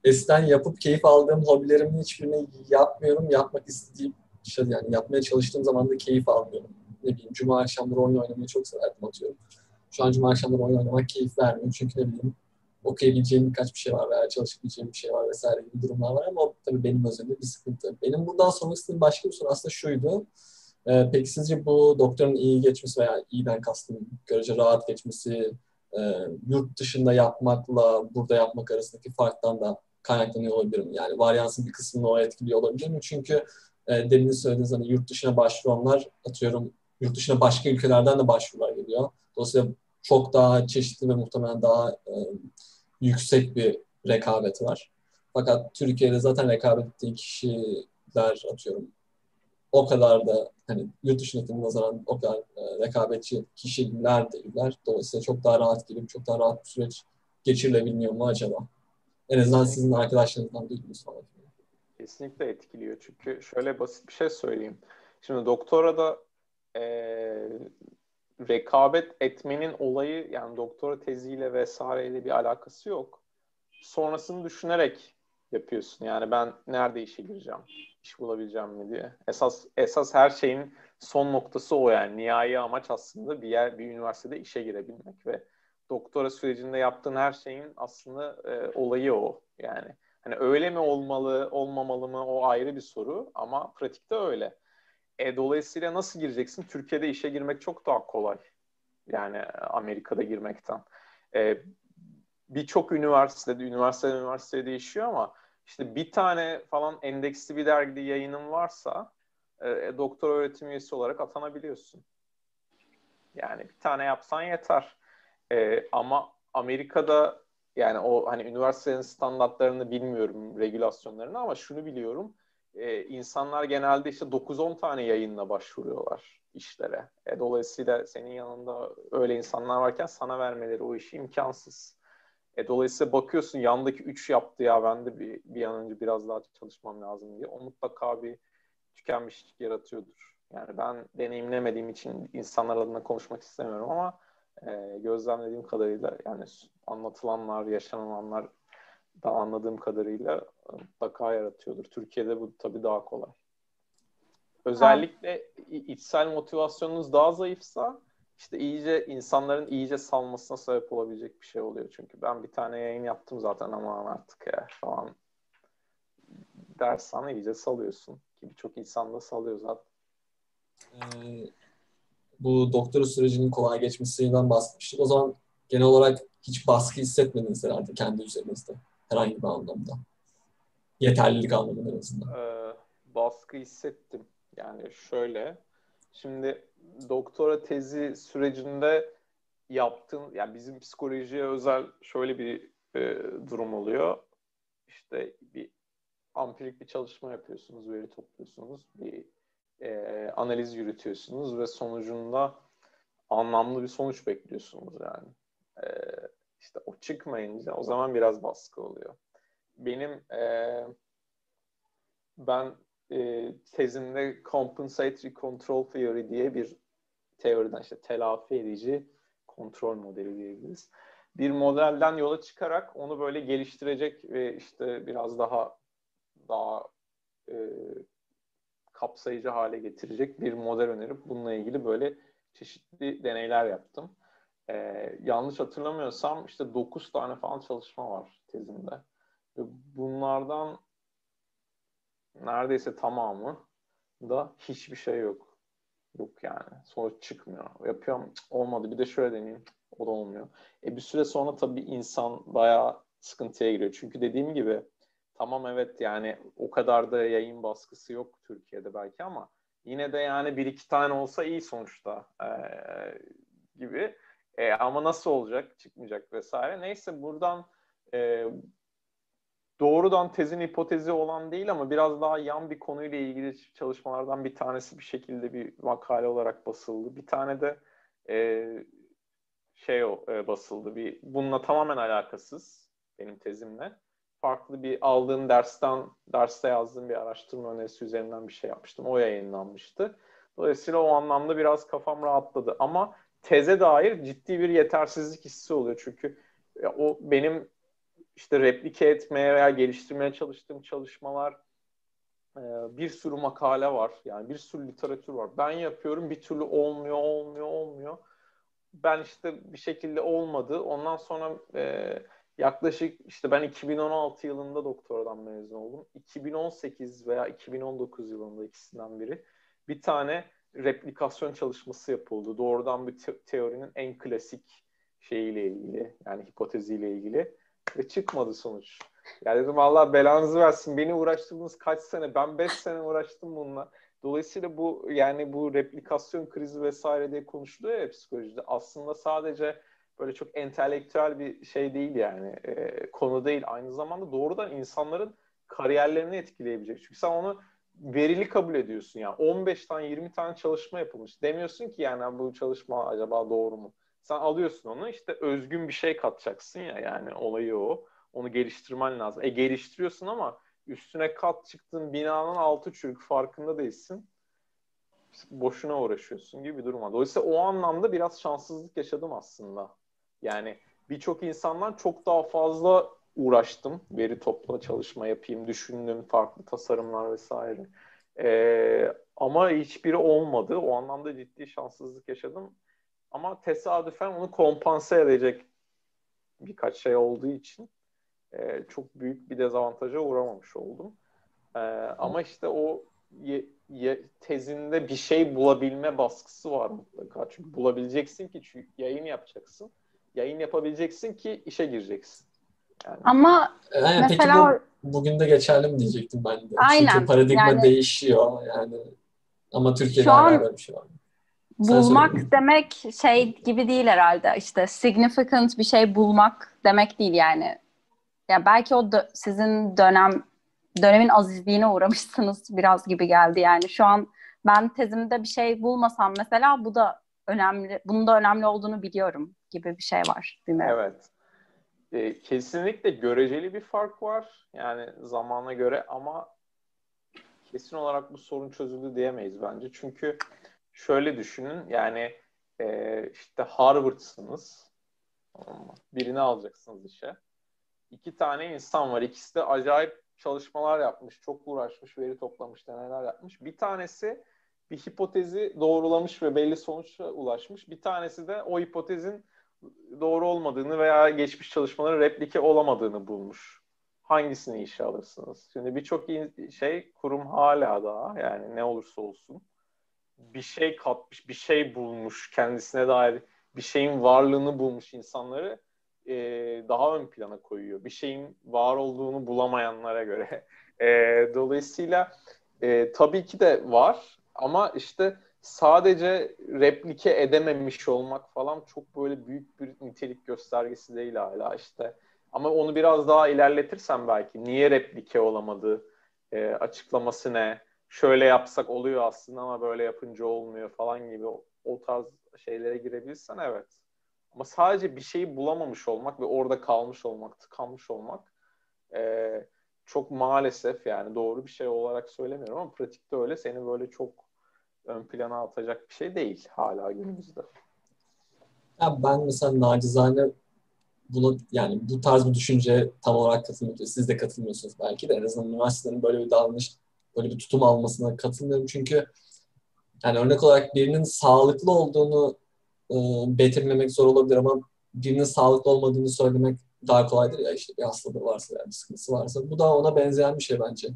eskiden yapıp keyif aldığım hobilerimin hiçbirini yapmıyorum. Yapmak istediğim şey yani yapmaya çalıştığım zaman da keyif almıyorum ne bileyim cuma akşamları oyun oynamayı çok severdim atıyorum. Şu an cuma akşamları oyun oynamak keyif vermiyor. Çünkü ne bileyim okuyabileceğim birkaç bir şey var veya çalışabileceğim bir şey var vesaire gibi durumlar var ama tabii benim özelimde bir sıkıntı. Benim buradan sormak istediğim başka bir soru aslında şuydu. Ee, peki sizce bu doktorun iyi geçmesi veya iyiden kastım görece rahat geçmesi e, yurt dışında yapmakla burada yapmak arasındaki farktan da kaynaklanıyor olabilir mi? Yani varyansın bir kısmını o etkiliyor olabilir mi? Çünkü e, demin söylediğiniz hani yurt dışına başvuranlar atıyorum yurt dışına başka ülkelerden de başvurular geliyor. Dolayısıyla çok daha çeşitli ve muhtemelen daha e, yüksek bir rekabet var. Fakat Türkiye'de zaten rekabet ettiği kişiler atıyorum o kadar da hani yurt dışındaki nazaran o kadar e, rekabetçi kişiler değiller. Dolayısıyla çok daha rahat gelip çok daha rahat bir süreç geçirilebiliyor mu acaba? En azından sizin arkadaşlarınızdan duyduğunuz falan. Kesinlikle etkiliyor. Çünkü şöyle basit bir şey söyleyeyim. Şimdi doktora da e, rekabet etmenin olayı yani doktora teziyle vesaireyle bir alakası yok. Sonrasını düşünerek yapıyorsun. Yani ben nerede işe gireceğim, iş bulabileceğim mi diye. Esas esas her şeyin son noktası o yani. Nihai amaç aslında bir yer, bir üniversitede işe girebilmek ve doktora sürecinde yaptığın her şeyin aslında e, olayı o. Yani hani öyle mi olmalı, olmamalı mı o ayrı bir soru ama pratikte öyle. E, dolayısıyla nasıl gireceksin? Türkiye'de işe girmek çok daha kolay. Yani Amerika'da girmekten. E, Birçok üniversitede, üniversite üniversitede değişiyor ama işte bir tane falan endeksli bir dergide yayının varsa e, e, doktor öğretim üyesi olarak atanabiliyorsun. Yani bir tane yapsan yeter. E, ama Amerika'da yani o hani üniversitenin standartlarını bilmiyorum, regülasyonlarını ama şunu biliyorum. E, insanlar genelde işte 9-10 tane yayınla başvuruyorlar işlere. E, dolayısıyla senin yanında öyle insanlar varken sana vermeleri o işi imkansız. E, dolayısıyla bakıyorsun yandaki 3 yaptı ya ben de bir, bir an önce biraz daha çalışmam lazım diye. O mutlaka bir tükenmişlik yaratıyordur. Yani ben deneyimlemediğim için insanlar adına konuşmak istemiyorum ama e, gözlemlediğim kadarıyla yani anlatılanlar, yaşananlar da anladığım kadarıyla mutlaka yaratıyordur. Türkiye'de bu tabii daha kolay. Özellikle içsel motivasyonunuz daha zayıfsa işte iyice insanların iyice salmasına sebep olabilecek bir şey oluyor. Çünkü ben bir tane yayın yaptım zaten ama artık ya falan dersen iyice salıyorsun. Ki birçok insan da salıyor zaten. Ee, bu doktora sürecinin kolay geçmesinden bahsetmiştik. O zaman genel olarak hiç baskı hissetmediniz herhalde kendi üzerinizde. Herhangi bir anlamda. Yeterlilik anlamında en azından. Ee, baskı hissettim. Yani şöyle. Şimdi doktora tezi sürecinde yaptığın, yani bizim psikolojiye özel şöyle bir e, durum oluyor. İşte bir ampirik bir çalışma yapıyorsunuz, veri topluyorsunuz, bir e, analiz yürütüyorsunuz ve sonucunda anlamlı bir sonuç bekliyorsunuz yani. E, işte o çıkmayınca o zaman biraz baskı oluyor. Benim e, ben e, tezimde compensatory control theory diye bir teoriden işte telafi edici kontrol modeli diyebiliriz. Bir modelden yola çıkarak onu böyle geliştirecek ve işte biraz daha daha e, kapsayıcı hale getirecek bir model önerip bununla ilgili böyle çeşitli deneyler yaptım. Ee, yanlış hatırlamıyorsam işte 9 tane falan çalışma var tezimde. Bunlardan neredeyse tamamı da hiçbir şey yok. Yok yani. Sonuç çıkmıyor. Yapıyorum olmadı bir de şöyle deneyeyim. O da olmuyor. E bir süre sonra tabii insan bayağı sıkıntıya giriyor. Çünkü dediğim gibi tamam evet yani o kadar da yayın baskısı yok Türkiye'de belki ama yine de yani bir iki tane olsa iyi sonuçta ee, gibi. E, ama nasıl olacak? Çıkmayacak vesaire. Neyse buradan e, doğrudan tezin hipotezi olan değil ama biraz daha yan bir konuyla ilgili çalışmalardan bir tanesi bir şekilde bir makale olarak basıldı. Bir tane de e, şey o e, basıldı. Bir bununla tamamen alakasız benim tezimle. Farklı bir aldığım dersten derste yazdığım bir araştırma önerisi üzerinden bir şey yapmıştım. O yayınlanmıştı. Dolayısıyla o anlamda biraz kafam rahatladı. Ama teze dair ciddi bir yetersizlik hissi oluyor. Çünkü o benim işte replike etmeye veya geliştirmeye çalıştığım çalışmalar e, bir sürü makale var. Yani bir sürü literatür var. Ben yapıyorum bir türlü olmuyor, olmuyor, olmuyor. Ben işte bir şekilde olmadı. Ondan sonra e, yaklaşık işte ben 2016 yılında doktoradan mezun oldum. 2018 veya 2019 yılında ikisinden biri bir tane replikasyon çalışması yapıldı. Doğrudan bir te- teorinin en klasik şeyiyle ilgili yani hipoteziyle ilgili ve çıkmadı sonuç. Ya dedim Allah belanızı versin. Beni uğraştırdınız kaç sene? Ben 5 sene uğraştım bununla. Dolayısıyla bu yani bu replikasyon krizi vesaire diye konuşuluyor ya psikolojide. Aslında sadece böyle çok entelektüel bir şey değil yani. E, konu değil. Aynı zamanda doğrudan insanların kariyerlerini etkileyebilecek. Çünkü sen onu verili kabul ediyorsun yani. 15 tane 20 tane çalışma yapılmış. Demiyorsun ki yani bu çalışma acaba doğru mu? Sen alıyorsun onu işte özgün bir şey katacaksın ya yani olayı o. Onu geliştirmen lazım. E geliştiriyorsun ama üstüne kat çıktığın binanın altı çürük farkında değilsin. Boşuna uğraşıyorsun gibi bir durum var. Dolayısıyla o anlamda biraz şanssızlık yaşadım aslında. Yani birçok insandan çok daha fazla uğraştım. Veri topla çalışma yapayım, düşündüm, farklı tasarımlar vesaire. Ee, ama hiçbiri olmadı. O anlamda ciddi şanssızlık yaşadım. Ama tesadüfen onu kompanse edecek birkaç şey olduğu için e, çok büyük bir dezavantaja uğramamış oldum. E, ama işte o ye, ye, tezinde bir şey bulabilme baskısı var mutlaka. Çünkü bulabileceksin ki çünkü yayın yapacaksın. Yayın yapabileceksin ki işe gireceksin. Yani. Ama yani mesela peki bu, bugün de geçerli mi diyecektim ben de. Aynen. Çünkü paradigma yani, değişiyor yani. Ama Türkiye'de şu an, böyle bir şey var. Bulmak demek şey gibi değil herhalde. İşte significant bir şey bulmak demek değil yani. Ya belki o dö- sizin dönem dönemin azizliğine uğramışsınız biraz gibi geldi yani. Şu an ben tezimde bir şey bulmasam mesela bu da önemli, bunun da önemli olduğunu biliyorum gibi bir şey var. Bilmiyorum. Evet. E, kesinlikle göreceli bir fark var. Yani zamana göre ama kesin olarak bu sorun çözüldü diyemeyiz bence. Çünkü şöyle düşünün yani e, işte Harvard'sınız. Birini alacaksınız işe. İki tane insan var. İkisi de acayip çalışmalar yapmış. Çok uğraşmış, veri toplamış, deneyler yapmış. Bir tanesi bir hipotezi doğrulamış ve belli sonuçla ulaşmış. Bir tanesi de o hipotezin doğru olmadığını veya geçmiş çalışmaların replike olamadığını bulmuş. Hangisini işe alırsınız? Şimdi birçok şey kurum hala daha yani ne olursa olsun bir şey katmış, bir şey bulmuş, kendisine dair bir şeyin varlığını bulmuş insanları e, daha ön plana koyuyor. Bir şeyin var olduğunu bulamayanlara göre. E, dolayısıyla e, tabii ki de var ama işte sadece replike edememiş olmak falan çok böyle büyük bir nitelik göstergesi değil hala işte. Ama onu biraz daha ilerletirsen belki niye replike olamadı, e, açıklaması ne, şöyle yapsak oluyor aslında ama böyle yapınca olmuyor falan gibi o, o tarz şeylere girebilirsen evet. Ama sadece bir şeyi bulamamış olmak ve orada kalmış olmak, tıkanmış olmak e, çok maalesef yani doğru bir şey olarak söylemiyorum ama pratikte öyle seni böyle çok ön plana atacak bir şey değil hala günümüzde. Ya ben mesela nacizane buna yani bu tarz bir düşünce tam olarak katılmıyorum. Siz de katılmıyorsunuz belki de en azından üniversitelerin böyle bir davranış, böyle bir tutum almasına katılmıyorum. Çünkü yani örnek olarak birinin sağlıklı olduğunu e, betimlemek zor olabilir ama birinin sağlıklı olmadığını söylemek daha kolaydır ya işte bir hastalığı varsa yani bir sıkıntısı varsa. Bu da ona benzeyen bir şey bence.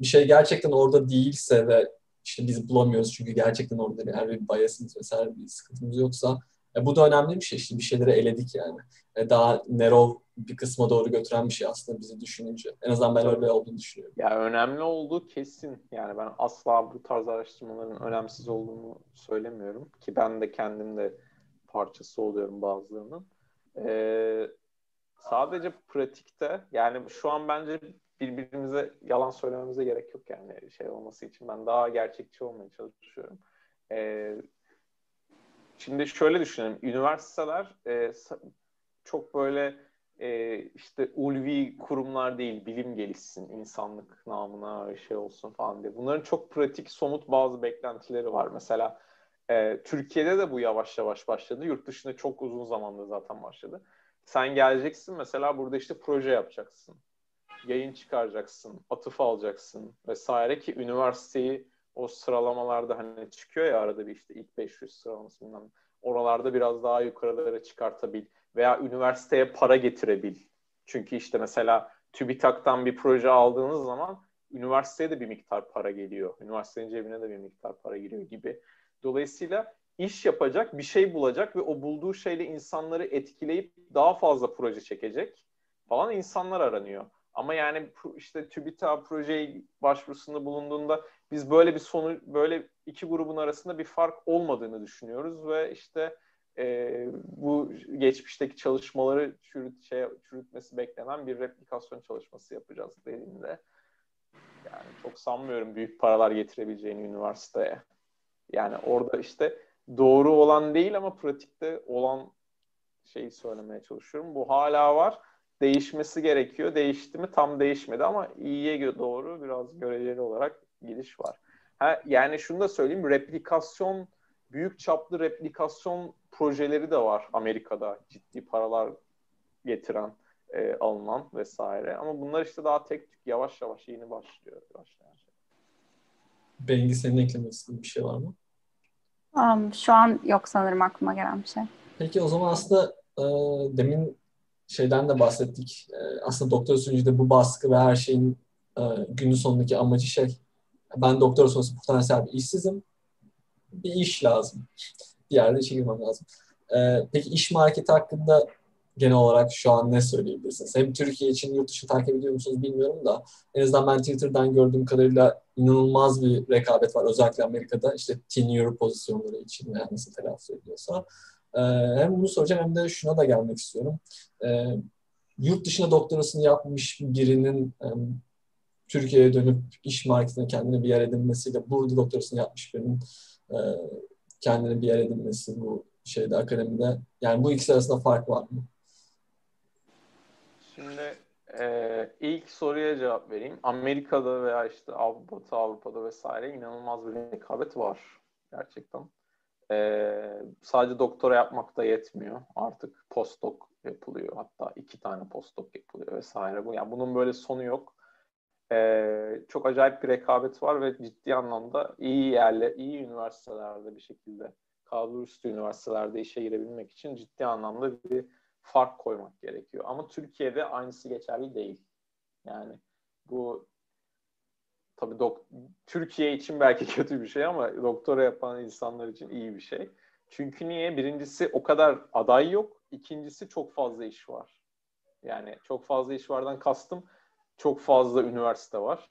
Bir şey gerçekten orada değilse ve işte biz bulamıyoruz çünkü gerçekten orada bir, bir biasımız vesaire bir sıkıntımız yoksa e, bu da önemli bir şey. İşte bir şeyleri eledik yani. E, daha narrow bir kısma doğru götüren bir şey aslında bizi düşününce. En azından ben öyle olduğunu düşünüyorum. Ya önemli olduğu kesin. Yani ben asla bu tarz araştırmaların önemsiz olduğunu söylemiyorum. Ki ben de kendim de parçası oluyorum bazılarının. Ee, sadece pratikte yani şu an bence birbirimize yalan söylememize gerek yok yani şey olması için. Ben daha gerçekçi olmaya çalışıyorum. Ee, şimdi şöyle düşünelim. Üniversiteler e, çok böyle e, işte ulvi kurumlar değil, bilim gelişsin, insanlık namına şey olsun falan diye. Bunların çok pratik, somut bazı beklentileri var. Mesela e, Türkiye'de de bu yavaş yavaş başladı. Yurt dışında çok uzun zamandır zaten başladı. Sen geleceksin mesela burada işte proje yapacaksın. Yayın çıkaracaksın, atıf alacaksın vesaire ki üniversiteyi o sıralamalarda hani çıkıyor ya arada bir işte ilk 500 sıralaması bilmem. Oralarda biraz daha yukarılara çıkartabil veya üniversiteye para getirebil. Çünkü işte mesela TÜBİTAK'tan bir proje aldığınız zaman üniversiteye de bir miktar para geliyor. Üniversitenin cebine de bir miktar para giriyor gibi. Dolayısıyla iş yapacak, bir şey bulacak ve o bulduğu şeyle insanları etkileyip daha fazla proje çekecek falan insanlar aranıyor. Ama yani işte TÜBİTAK proje başvurusunda bulunduğunda biz böyle bir sonu böyle iki grubun arasında bir fark olmadığını düşünüyoruz ve işte e, bu geçmişteki çalışmaları çürüt, şey, çürütmesi beklenen bir replikasyon çalışması yapacağız dediğinde yani çok sanmıyorum büyük paralar getirebileceğini üniversiteye. Yani orada işte doğru olan değil ama pratikte olan şeyi söylemeye çalışıyorum. Bu hala var. Değişmesi gerekiyor. Değişti mi? Tam değişmedi ama iyiye doğru biraz göreceli olarak gidiş var. Ha, yani şunu da söyleyeyim. Replikasyon, büyük çaplı replikasyon projeleri de var Amerika'da. Ciddi paralar getiren, e, alınan vesaire. Ama bunlar işte daha tek tük yavaş yavaş yeni başlıyor. Başlayan şey. Bengi senin eklemek istediğin bir şey var mı? Um, şu an yok sanırım aklıma gelen bir şey. Peki o zaman aslında e, demin şeyden de bahsettik. E, aslında doktor sürecinde bu baskı ve her şeyin e, günün sonundaki amacı şey. Ben doktor sonrası potansiyel bir işsizim. Bir iş lazım. Bir yerde işe girmem lazım. E, peki iş marketi hakkında genel olarak şu an ne söyleyebilirsiniz? Hem Türkiye için yurt dışı takip ediyor musunuz bilmiyorum da en azından ben Twitter'dan gördüğüm kadarıyla inanılmaz bir rekabet var. Özellikle Amerika'da işte teen pozisyonları için veya nasıl telaffuz ediyorsa. Ee, hem bunu soracağım hem de şuna da gelmek istiyorum. Ee, yurt dışında doktorasını yapmış birinin e, Türkiye'ye dönüp iş marketine kendine bir yer edinmesiyle burada doktorasını yapmış birinin e, kendine bir yer edinmesi bu şeyde akademide. Yani bu ikisi arasında fark var mı? Şimdi e, ilk soruya cevap vereyim. Amerika'da veya işte Batı Avrupa'da vesaire inanılmaz bir rekabet var gerçekten. E, sadece doktora yapmak da yetmiyor. Artık postdoc yapılıyor. Hatta iki tane postdoc yapılıyor vesaire. Yani bunun böyle sonu yok. E, çok acayip bir rekabet var ve ciddi anlamda iyi yerle, iyi üniversitelerde bir şekilde kadro üstü üniversitelerde işe girebilmek için ciddi anlamda bir fark koymak gerekiyor. Ama Türkiye'de aynısı geçerli değil. Yani bu tabii dok Türkiye için belki kötü bir şey ama doktora yapan insanlar için iyi bir şey. Çünkü niye? Birincisi o kadar aday yok. İkincisi çok fazla iş var. Yani çok fazla iş vardan kastım çok fazla üniversite var.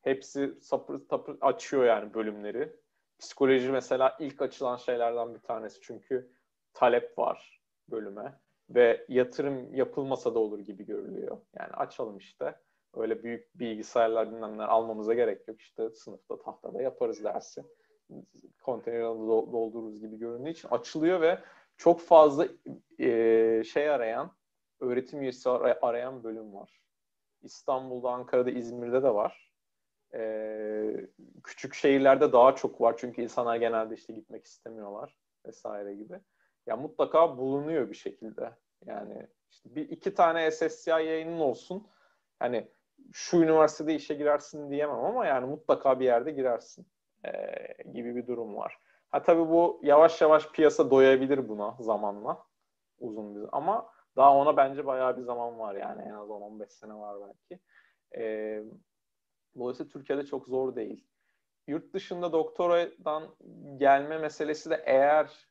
Hepsi sapır sapır açıyor yani bölümleri. Psikoloji mesela ilk açılan şeylerden bir tanesi çünkü talep var bölüme ve yatırım yapılmasa da olur gibi görülüyor. Yani açalım işte. Öyle büyük bilgisayarlar bilmem almamıza gerek yok. İşte sınıfta tahtada yaparız dersi. Konteyner doldururuz gibi göründüğü için açılıyor ve çok fazla e, şey arayan, öğretim üyesi arayan bölüm var. İstanbul'da, Ankara'da, İzmir'de de var. E, küçük şehirlerde daha çok var çünkü insanlar genelde işte gitmek istemiyorlar vesaire gibi ya mutlaka bulunuyor bir şekilde. Yani işte bir iki tane SSCI yayının olsun. Hani şu üniversitede işe girersin diyemem ama yani mutlaka bir yerde girersin ee, gibi bir durum var. Ha tabii bu yavaş yavaş piyasa doyabilir buna zamanla. Uzun bir ama daha ona bence bayağı bir zaman var yani en az 10-15 sene var belki. Ee, dolayısıyla Türkiye'de çok zor değil. Yurt dışında doktoradan gelme meselesi de eğer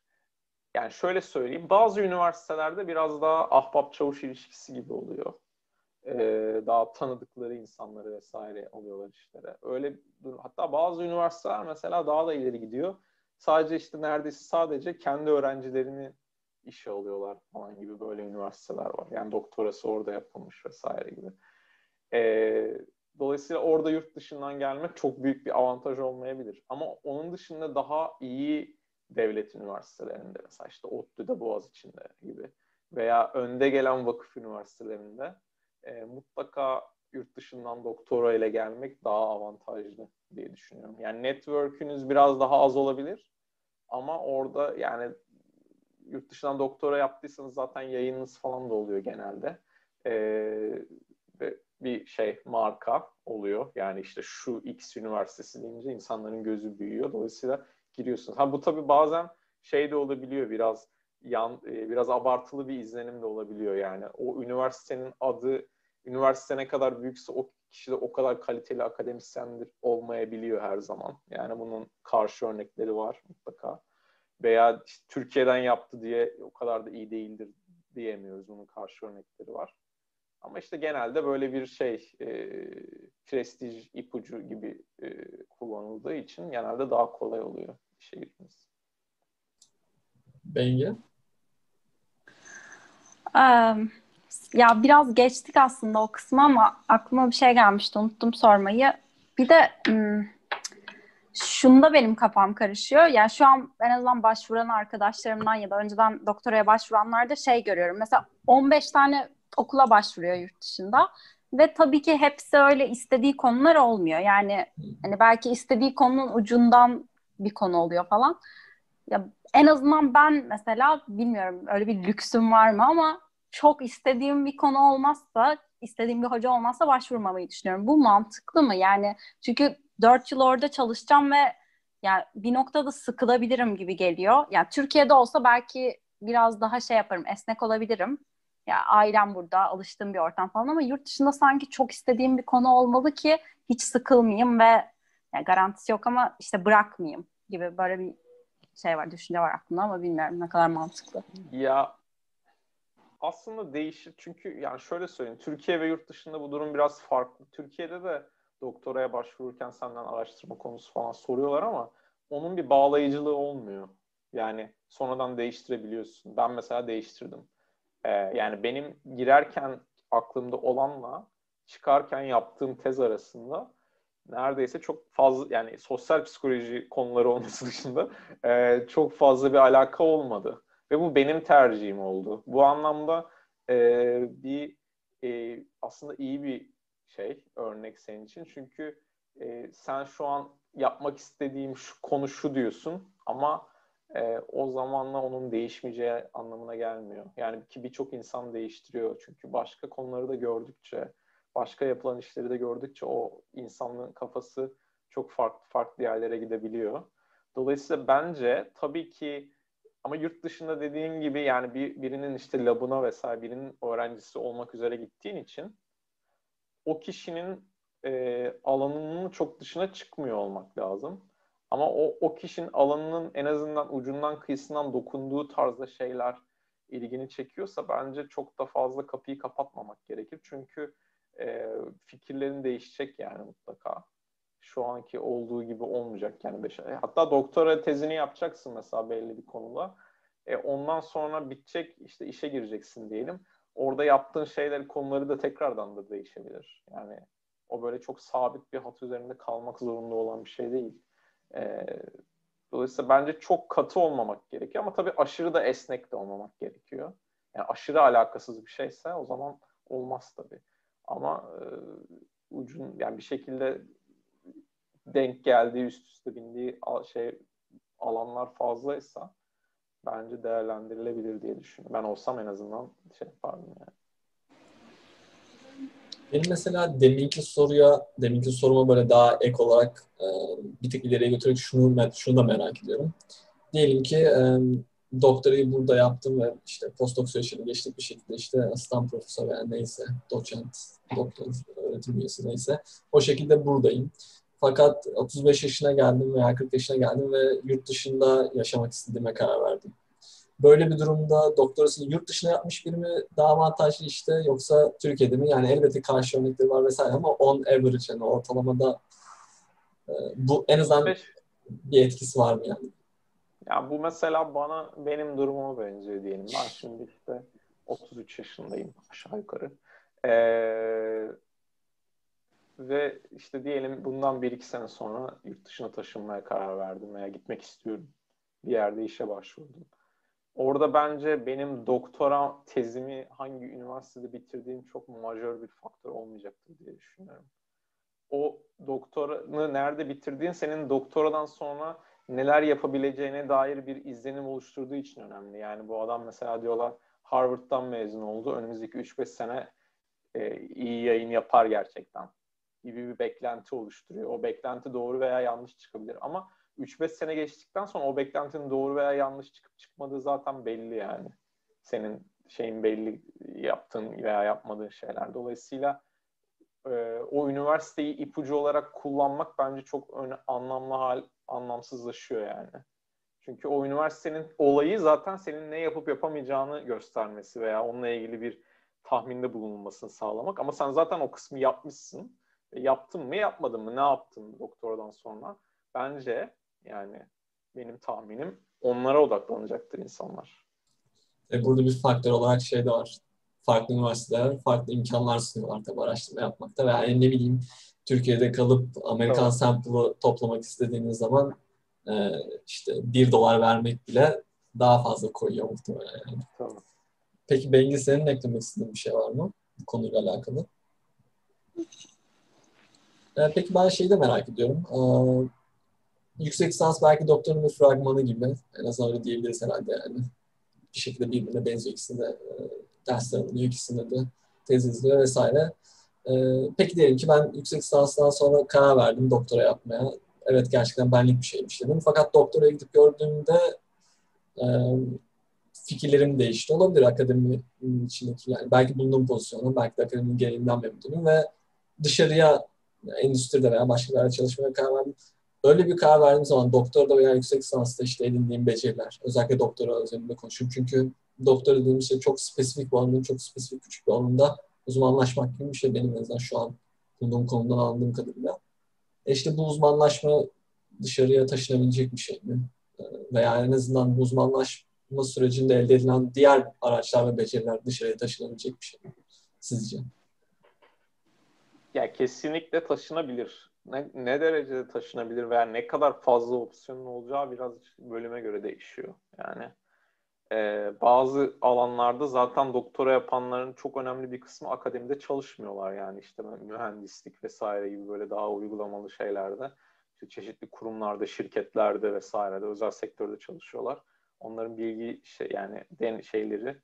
yani şöyle söyleyeyim. Bazı üniversitelerde biraz daha ahbap çavuş ilişkisi gibi oluyor. Ee, daha tanıdıkları insanları vesaire alıyorlar işlere. Öyle hatta bazı üniversiteler mesela daha da ileri gidiyor. Sadece işte neredeyse sadece kendi öğrencilerini işe alıyorlar falan gibi böyle üniversiteler var. Yani doktorası orada yapılmış vesaire gibi. Ee, dolayısıyla orada yurt dışından gelmek çok büyük bir avantaj olmayabilir. Ama onun dışında daha iyi devlet üniversitelerinde mesela işte ODTÜ'de Boğaziçi'nde gibi veya önde gelen vakıf üniversitelerinde e, mutlaka yurt dışından doktora ile gelmek daha avantajlı diye düşünüyorum. Yani network'ünüz biraz daha az olabilir ama orada yani yurt dışından doktora yaptıysanız zaten yayınınız falan da oluyor genelde. Ee, bir şey marka oluyor. Yani işte şu X üniversitesi deyince insanların gözü büyüyor. Dolayısıyla giriyorsunuz. Ha bu tabii bazen şey de olabiliyor biraz yan e, biraz abartılı bir izlenim de olabiliyor yani. O üniversitenin adı üniversite ne kadar büyükse o kişi de o kadar kaliteli akademisyendir olmayabiliyor her zaman. Yani bunun karşı örnekleri var mutlaka. Veya işte Türkiye'den yaptı diye o kadar da iyi değildir diyemiyoruz. Bunun karşı örnekleri var. Ama işte genelde böyle bir şey e, prestij ipucu gibi e, kullanıldığı için genelde daha kolay oluyor işe girmesi. Bengi? Ya biraz geçtik aslında o kısmı ama aklıma bir şey gelmişti. Unuttum sormayı. Bir de şunda benim kafam karışıyor. Yani şu an en azından başvuran arkadaşlarımdan ya da önceden doktoraya başvuranlarda şey görüyorum. Mesela 15 tane okula başvuruyor yurt dışında. Ve tabii ki hepsi öyle istediği konular olmuyor. Yani hani belki istediği konunun ucundan bir konu oluyor falan. Ya en azından ben mesela bilmiyorum öyle bir lüksüm var mı ama çok istediğim bir konu olmazsa, istediğim bir hoca olmazsa başvurmamayı düşünüyorum. Bu mantıklı mı? Yani çünkü dört yıl orada çalışacağım ve yani bir noktada sıkılabilirim gibi geliyor. Yani Türkiye'de olsa belki biraz daha şey yaparım, esnek olabilirim. Ya ailem burada, alıştığım bir ortam falan ama yurt dışında sanki çok istediğim bir konu olmalı ki hiç sıkılmayayım ve yani garantisi yok ama işte bırakmayayım gibi böyle bir şey var, düşünce var aklımda ama bilmiyorum ne kadar mantıklı. Ya aslında değişir çünkü yani şöyle söyleyeyim Türkiye ve yurt dışında bu durum biraz farklı. Türkiye'de de doktoraya başvururken senden araştırma konusu falan soruyorlar ama onun bir bağlayıcılığı olmuyor. Yani sonradan değiştirebiliyorsun. Ben mesela değiştirdim. Ee, yani benim girerken aklımda olanla çıkarken yaptığım tez arasında neredeyse çok fazla yani sosyal psikoloji konuları olması dışında e, çok fazla bir alaka olmadı. Ve bu benim tercihim oldu. Bu anlamda e, bir e, aslında iyi bir şey örnek senin için. Çünkü e, sen şu an yapmak istediğim şu konu şu diyorsun ama e, o zamanla onun değişmeyeceği anlamına gelmiyor. Yani ki birçok insan değiştiriyor. Çünkü başka konuları da gördükçe, başka yapılan işleri de gördükçe o insanlığın kafası çok farklı farklı yerlere gidebiliyor. Dolayısıyla bence tabii ki ama yurt dışında dediğin gibi yani bir birinin işte labına vesaire birinin öğrencisi olmak üzere gittiğin için o kişinin e, alanının çok dışına çıkmıyor olmak lazım. Ama o, o kişinin alanının en azından ucundan kıyısından dokunduğu tarzda şeyler ilgini çekiyorsa bence çok da fazla kapıyı kapatmamak gerekir. Çünkü e, fikirlerin değişecek yani mutlaka. Şu anki olduğu gibi olmayacak yani. Beş, hatta doktora tezini yapacaksın mesela belli bir konuda. E, ondan sonra bitecek işte işe gireceksin diyelim. Orada yaptığın şeyler konuları da tekrardan da değişebilir. Yani o böyle çok sabit bir hat üzerinde kalmak zorunda olan bir şey değil. E, dolayısıyla bence çok katı olmamak gerekiyor ama tabii aşırı da esnek de olmamak gerekiyor. Yani aşırı alakasız bir şeyse o zaman olmaz tabii. Ama e, ucun yani bir şekilde denk geldiği, üst üste bindiği şey alanlar fazlaysa bence değerlendirilebilir diye düşünüyorum. Ben olsam en azından şey yapardım yani. Benim mesela deminki soruya, deminki soruma böyle daha ek olarak e, bir tık ileriye götürerek şunu, şunu da merak ediyorum. Diyelim ki e, doktorayı burada yaptım ve işte postdoc süreçlerini geçtik bir şekilde işte asistan profesör veya neyse, doçent, doktor, öğretim üyesi neyse o şekilde buradayım. Fakat 35 yaşına geldim veya 40 yaşına geldim ve yurt dışında yaşamak istediğime karar verdim. Böyle bir durumda doktorasını yurt dışına yapmış biri mi daha avantajlı işte yoksa Türkiye'de mi? Yani elbette karşı örnekleri var vesaire ama on average yani ortalamada e, bu en azından bir etkisi var mı yani? Ya bu mesela bana benim durumuma benziyor diyelim. Ben şimdi işte 33 yaşındayım aşağı yukarı. Ee, ve işte diyelim bundan bir iki sene sonra yurt dışına taşınmaya karar verdim veya gitmek istiyorum. Bir yerde işe başvurdum. Orada bence benim doktora tezimi hangi üniversitede bitirdiğim çok majör bir faktör olmayacaktır diye düşünüyorum. O doktoranı nerede bitirdiğin senin doktoradan sonra neler yapabileceğine dair bir izlenim oluşturduğu için önemli. Yani bu adam mesela diyorlar Harvard'dan mezun oldu. Önümüzdeki 3-5 sene e, iyi yayın yapar gerçekten gibi bir beklenti oluşturuyor. O beklenti doğru veya yanlış çıkabilir. Ama 3-5 sene geçtikten sonra o beklentinin doğru veya yanlış çıkıp çıkmadığı zaten belli yani. Senin şeyin belli yaptığın veya yapmadığın şeyler. Dolayısıyla e, o üniversiteyi ipucu olarak kullanmak bence çok öne, anlamlı hal anlamsızlaşıyor yani. Çünkü o üniversitenin olayı zaten senin ne yapıp yapamayacağını göstermesi veya onunla ilgili bir tahminde bulunmasını sağlamak. Ama sen zaten o kısmı yapmışsın. E, yaptın mı yapmadın mı ne yaptın doktoradan sonra? Bence yani benim tahminim onlara odaklanacaktır insanlar. E burada bir faktör olarak şey de var. Farklı üniversiteler farklı imkanlar sunuyorlar tabii araştırma yapmakta veya yani ne bileyim Türkiye'de kalıp Amerikan evet. sample'ı toplamak istediğiniz zaman e, işte bir dolar vermek bile daha fazla koyuyor muhtemelen yani. Tamam. Peki Bengi senin eklemek istediğin bir şey var mı bu konuyla alakalı? E, peki ben şeyi de merak ediyorum. E, yüksek lisans belki doktorun bir fragmanı gibi. En azından öyle diyebiliriz herhalde yani. Bir şekilde birbirine benziyor ikisinde e, dersler alınıyor, ikisinde de tez yazılıyor vesaire. E, peki diyelim ki ben yüksek lisanstan sonra karar verdim doktora yapmaya. Evet gerçekten benlik bir şeymiş dedim. Fakat doktora gidip gördüğümde e, fikirlerim değişti. Olabilir akademi içindeki yani belki bulunduğum pozisyonda belki de akademinin genelinden memnunum ve dışarıya endüstride veya başka bir yerde çalışmaya karar verdim. Öyle bir karar verdiğim zaman doktorda veya yüksek lisansta işte edindiğim beceriler, özellikle doktora üzerinde konuşuyorum. Çünkü doktor dediğim şey çok spesifik bir alanın, çok spesifik küçük bir alanda uzmanlaşmak gibi bir şey benim en azından şu an bulunduğum konudan anladığım kadarıyla. E işte bu uzmanlaşma dışarıya taşınabilecek bir şey mi? E, veya en azından bu uzmanlaşma sürecinde elde edilen diğer araçlar ve beceriler dışarıya taşınabilecek bir şey mi sizce? Ya kesinlikle taşınabilir. Ne, ne derecede taşınabilir veya ne kadar fazla opsiyonun olacağı biraz bölüme göre değişiyor. Yani e, bazı alanlarda zaten doktora yapanların çok önemli bir kısmı akademide çalışmıyorlar. Yani işte mühendislik vesaire gibi böyle daha uygulamalı şeylerde işte çeşitli kurumlarda, şirketlerde vesairede özel sektörde çalışıyorlar. Onların bilgi şey yani den şeyleri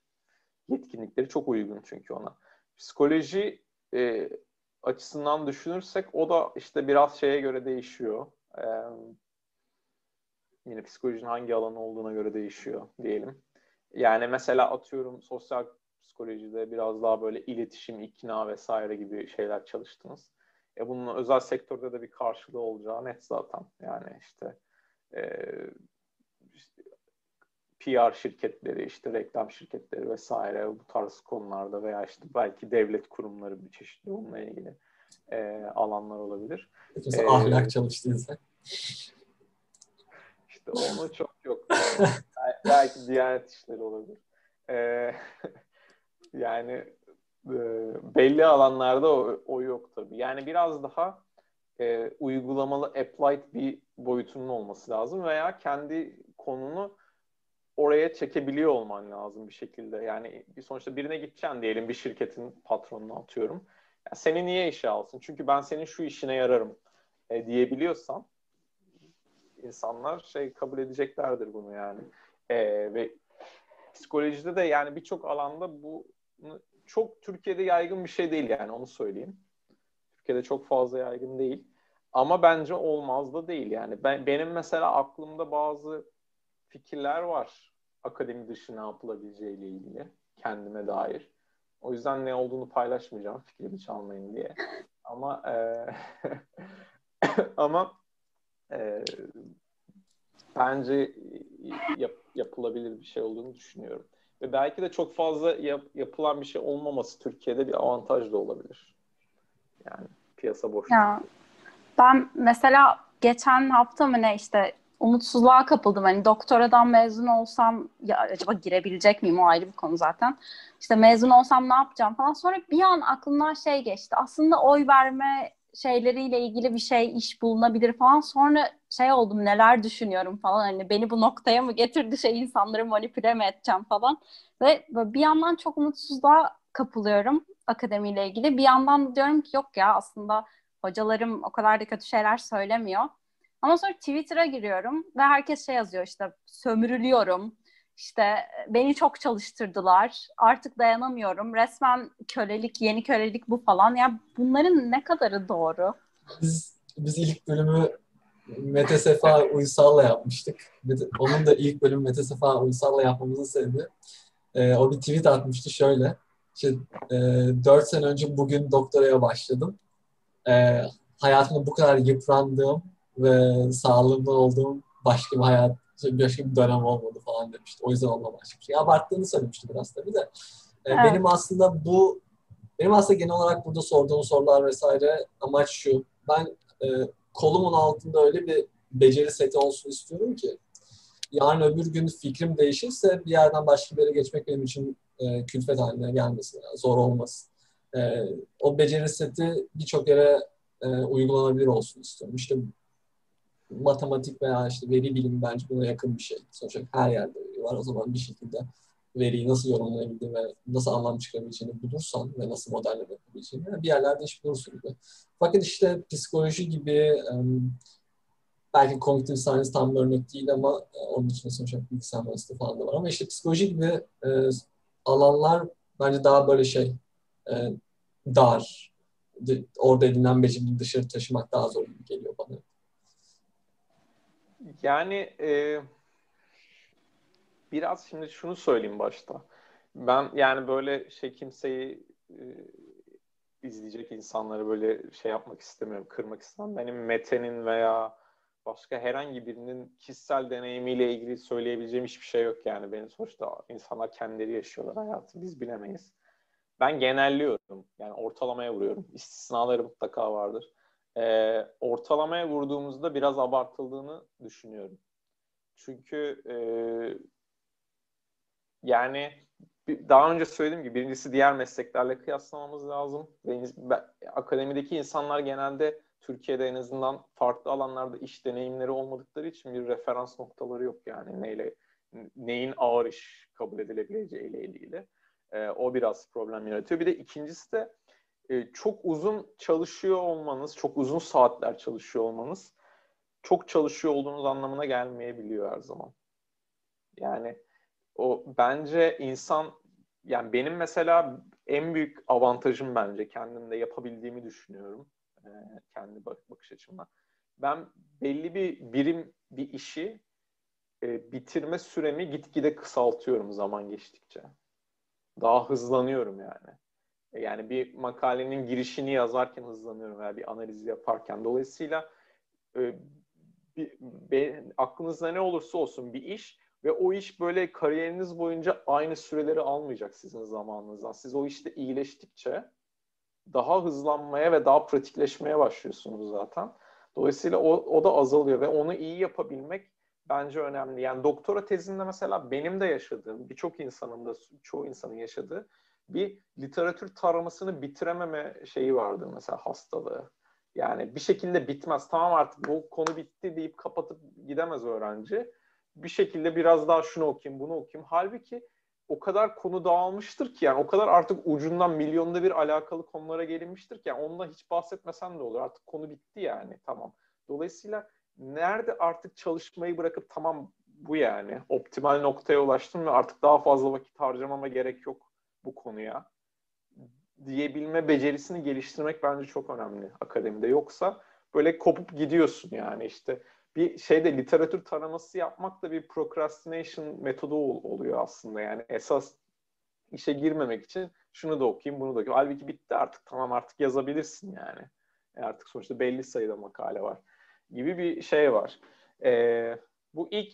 yetkinlikleri çok uygun çünkü ona. Psikoloji açısından düşünürsek o da işte biraz şeye göre değişiyor. Ee, yine psikolojinin hangi alanı olduğuna göre değişiyor diyelim. Yani mesela atıyorum sosyal psikolojide biraz daha böyle iletişim, ikna vesaire gibi şeyler çalıştınız. E bunun özel sektörde de bir karşılığı olacağı net zaten. Yani işte, e, PR şirketleri, işte reklam şirketleri vesaire bu tarz konularda veya işte belki devlet kurumları bir çeşitli onunla ilgili e, alanlar olabilir. Mesela ee, ahlak çalıştıysa. İşte onu çok yok. belki diyanet işleri olabilir. Ee, yani e, belli alanlarda o, o yok tabii. Yani biraz daha e, uygulamalı applied bir boyutunun olması lazım veya kendi konunu oraya çekebiliyor olman lazım bir şekilde. Yani sonuçta birine gideceksin diyelim bir şirketin patronunu atıyorum. Yani seni niye işe alsın? Çünkü ben senin şu işine yararım e, diyebiliyorsan insanlar şey kabul edeceklerdir bunu yani. E, ve psikolojide de yani birçok alanda bu çok Türkiye'de yaygın bir şey değil yani onu söyleyeyim. Türkiye'de çok fazla yaygın değil. Ama bence olmaz da değil yani. Ben, benim mesela aklımda bazı fikirler var akademi dışı ne yapılabileceğiyle ilgili kendime dair. O yüzden ne olduğunu paylaşmayacağım fikrimi çalmayın diye. Ama e, ama e, bence yap, yapılabilir bir şey olduğunu düşünüyorum. Ve belki de çok fazla yap, yapılan bir şey olmaması Türkiye'de bir avantaj da olabilir. Yani piyasa boş. Ya, ben mesela geçen hafta mı ne işte umutsuzluğa kapıldım. Hani doktoradan mezun olsam ya acaba girebilecek miyim o ayrı bir konu zaten. İşte mezun olsam ne yapacağım falan. Sonra bir an aklımdan şey geçti. Aslında oy verme şeyleriyle ilgili bir şey iş bulunabilir falan. Sonra şey oldum neler düşünüyorum falan. Hani beni bu noktaya mı getirdi şey insanları manipüle mi edeceğim falan. Ve bir yandan çok umutsuzluğa kapılıyorum akademiyle ilgili. Bir yandan diyorum ki yok ya aslında hocalarım o kadar da kötü şeyler söylemiyor. Ama sonra Twitter'a giriyorum ve herkes şey yazıyor işte sömürülüyorum. İşte beni çok çalıştırdılar. Artık dayanamıyorum. Resmen kölelik, yeni kölelik bu falan. Ya bunların ne kadarı doğru? Biz biz ilk bölümü Mete Sefa Uysal'la yapmıştık. Onun da ilk bölüm Mete Sefa Uysal'la yapmamızın sebebi e, o bir tweet atmıştı şöyle. İşte, e, 4 sene önce bugün doktoraya başladım. E, hayatımda bu kadar yıprandığım ve sağlığımda olduğum başka bir hayat, başka bir dönem olmadı falan demişti. O yüzden onunla başlamış. Ya abarttığını söylemişti biraz tabii de. E, evet. Benim aslında bu benim aslında genel olarak burada sorduğum sorular vesaire amaç şu. Ben e, kolumun altında öyle bir beceri seti olsun istiyorum ki yarın öbür gün fikrim değişirse bir yerden başka bir yere geçmek benim için e, külfet haline gelmesin, yani zor olmasın. E, o beceri seti birçok yere e, uygulanabilir olsun istiyorum. İşte matematik veya işte veri bilimi bence buna yakın bir şey. Sonuçta her yerde veri var. O zaman bir şekilde veriyi nasıl yorumlayabildiğini ve nasıl anlam çıkarabileceğini bulursan ve nasıl modelleme bir yerlerde iş bulursun gibi. Fakat işte psikoloji gibi belki kognitif science tam bir örnek değil ama e, onun için sonuçta bilgisayar mühendisliği falan da var. Ama işte psikoloji gibi e, alanlar bence daha böyle şey e, dar. Orada edinilen beceriyi dışarı taşımak daha zor geliyor. Yani e, biraz şimdi şunu söyleyeyim başta. Ben yani böyle şey kimseyi e, izleyecek insanları böyle şey yapmak istemiyorum, kırmak istemem. Benim Mete'nin veya başka herhangi birinin kişisel deneyimiyle ilgili söyleyebileceğim hiçbir şey yok yani. Benim sonuçta insanlar kendileri yaşıyorlar hayatı. Biz bilemeyiz. Ben genelliyorum. Yani ortalamaya vuruyorum. İstisnaları mutlaka vardır. Ee, ortalamaya vurduğumuzda biraz abartıldığını düşünüyorum. Çünkü e, yani daha önce söylediğim gibi birincisi diğer mesleklerle kıyaslamamız lazım. Akademideki insanlar genelde Türkiye'de en azından farklı alanlarda iş deneyimleri olmadıkları için bir referans noktaları yok yani neyle neyin ağır iş kabul edilebileceği ile ilgili. E, o biraz problem yaratıyor. Bir de ikincisi de e, çok uzun çalışıyor olmanız, çok uzun saatler çalışıyor olmanız çok çalışıyor olduğunuz anlamına gelmeyebiliyor her zaman. Yani o bence insan yani benim mesela en büyük avantajım bence kendimde yapabildiğimi düşünüyorum e, kendi bakış açımla. Ben belli bir birim bir işi e, bitirme süremi gitgide kısaltıyorum zaman geçtikçe. Daha hızlanıyorum yani. Yani bir makalenin girişini yazarken hızlanıyorum veya bir analiz yaparken. Dolayısıyla e, bir, aklınızda ne olursa olsun bir iş ve o iş böyle kariyeriniz boyunca aynı süreleri almayacak sizin zamanınızdan. Siz o işte iyileştikçe daha hızlanmaya ve daha pratikleşmeye başlıyorsunuz zaten. Dolayısıyla o, o da azalıyor ve onu iyi yapabilmek bence önemli. Yani doktora tezinde mesela benim de yaşadığım, birçok insanın da, çoğu insanın yaşadığı bir literatür taramasını bitirememe şeyi vardır mesela hastalığı. Yani bir şekilde bitmez. Tamam artık bu konu bitti deyip kapatıp gidemez öğrenci. Bir şekilde biraz daha şunu okuyayım, bunu okuyayım. Halbuki o kadar konu dağılmıştır ki yani o kadar artık ucundan milyonda bir alakalı konulara gelinmiştir ki yani ondan hiç bahsetmesen de olur. Artık konu bitti yani tamam. Dolayısıyla nerede artık çalışmayı bırakıp tamam bu yani optimal noktaya ulaştım ve artık daha fazla vakit harcamama gerek yok bu konuya diyebilme becerisini geliştirmek bence çok önemli akademide. Yoksa böyle kopup gidiyorsun yani işte bir şeyde literatür taraması yapmak da bir procrastination metodu oluyor aslında. Yani esas işe girmemek için şunu da okuyayım, bunu da okuyayım. Halbuki bitti artık. Tamam artık yazabilirsin yani. E artık sonuçta belli sayıda makale var. Gibi bir şey var. Ee, bu ilk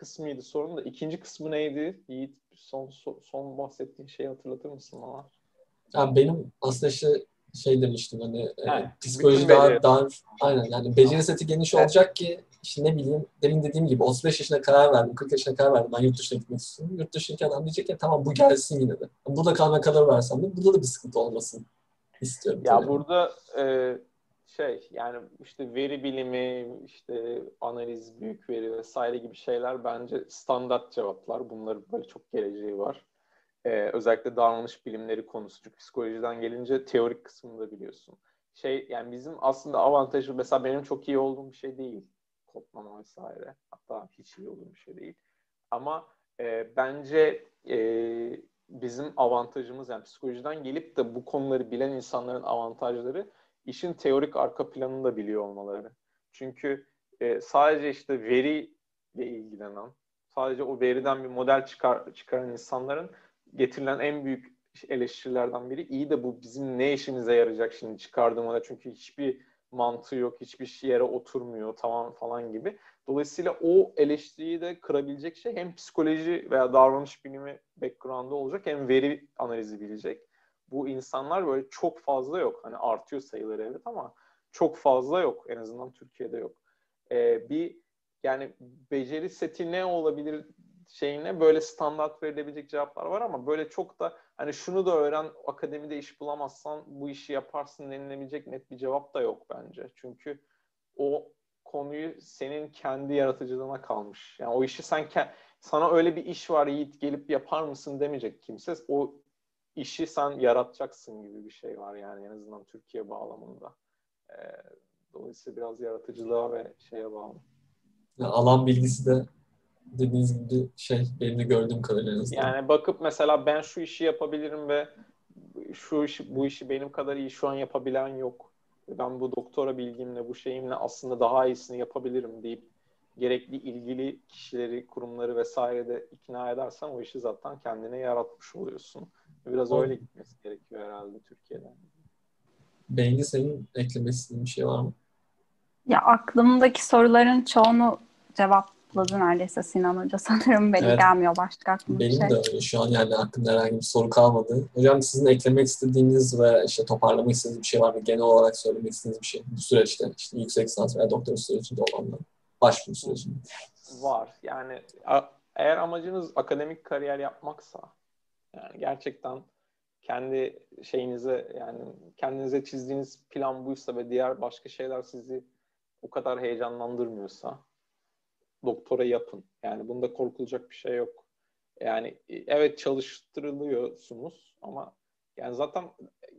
kısmıydı sorun da. ikinci kısmı neydi? Yiğit son, son bahsettiğin şeyi hatırlatır mısın bana? Yani benim aslında işte şey demiştim hani yani, e, psikoloji daha dar aynen yani beceri seti geniş evet. olacak ki işte ne bileyim demin dediğim gibi 35 yaşına karar verdim 40 yaşına karar verdim ben yurt dışına gitmek istiyorum. Yurt dışındaki adam diyecek ya tamam bu gelsin yine de. Burada kalma karar versem de burada da bir sıkıntı olmasın istiyorum. Ya tabii. burada e, şey yani işte veri bilimi işte analiz büyük veri vesaire gibi şeyler bence standart cevaplar. Bunların böyle çok geleceği var. Ee, özellikle davranış bilimleri konusu. Çünkü psikolojiden gelince teorik kısmını da biliyorsun. Şey yani bizim aslında avantajı mesela benim çok iyi olduğum bir şey değil. Kodlama vesaire. Hatta hiç iyi olduğum bir şey değil. Ama e, bence e, bizim avantajımız yani psikolojiden gelip de bu konuları bilen insanların avantajları işin teorik arka planını da biliyor olmaları. Çünkü e, sadece işte veriyle ilgilenen, sadece o veriden bir model çıkar, çıkaran insanların getirilen en büyük eleştirilerden biri. İyi de bu bizim ne işimize yarayacak şimdi çıkardığım model çünkü hiçbir mantığı yok, hiçbir yere oturmuyor tamam falan gibi. Dolayısıyla o eleştiriyi de kırabilecek şey hem psikoloji veya davranış bilimi background'ı olacak hem veri analizi bilecek. Bu insanlar böyle çok fazla yok. Hani artıyor sayıları evet ama çok fazla yok. En azından Türkiye'de yok. Ee, bir yani beceri seti ne olabilir şeyine böyle standart verilebilecek cevaplar var ama böyle çok da hani şunu da öğren akademide iş bulamazsan bu işi yaparsın denilebilecek net bir cevap da yok bence. Çünkü o konuyu senin kendi yaratıcılığına kalmış. Yani o işi sen sana öyle bir iş var Yiğit gelip yapar mısın demeyecek kimse. O işi sen yaratacaksın gibi bir şey var yani en azından Türkiye bağlamında. Ee, dolayısıyla biraz yaratıcılığa ve şeye bağlı. Yani alan bilgisi de dediğiniz gibi şey benim de gördüğüm kadarıyla. Yani bakıp mesela ben şu işi yapabilirim ve şu işi, bu işi benim kadar iyi şu an yapabilen yok. Ben bu doktora bilgimle, bu şeyimle aslında daha iyisini yapabilirim deyip gerekli ilgili kişileri, kurumları vesaire de ikna edersen o işi zaten kendine yaratmış oluyorsun. Biraz öyle gitmesi gerekiyor herhalde Türkiye'den. Bengi senin eklemek istediğin bir şey var mı? Ya aklımdaki soruların çoğunu cevapladı neredeyse Sinan Hoca. Sanırım benim evet. gelmiyor başka aklıma Benim şey. de öyle. Şu an yani aklımda herhangi bir soru kalmadı. Hocam sizin eklemek istediğiniz ve işte toparlamak istediğiniz bir şey var mı? Genel olarak söylemek istediğiniz bir şey. Bu süreçte işte yüksek lisans veya doktora sürecinde olanlar. Başvuru sürecinde. Var. Yani eğer amacınız akademik kariyer yapmaksa yani gerçekten kendi şeyinize yani kendinize çizdiğiniz plan buysa ve diğer başka şeyler sizi o kadar heyecanlandırmıyorsa doktora yapın. Yani bunda korkulacak bir şey yok. Yani evet çalıştırılıyorsunuz ama yani zaten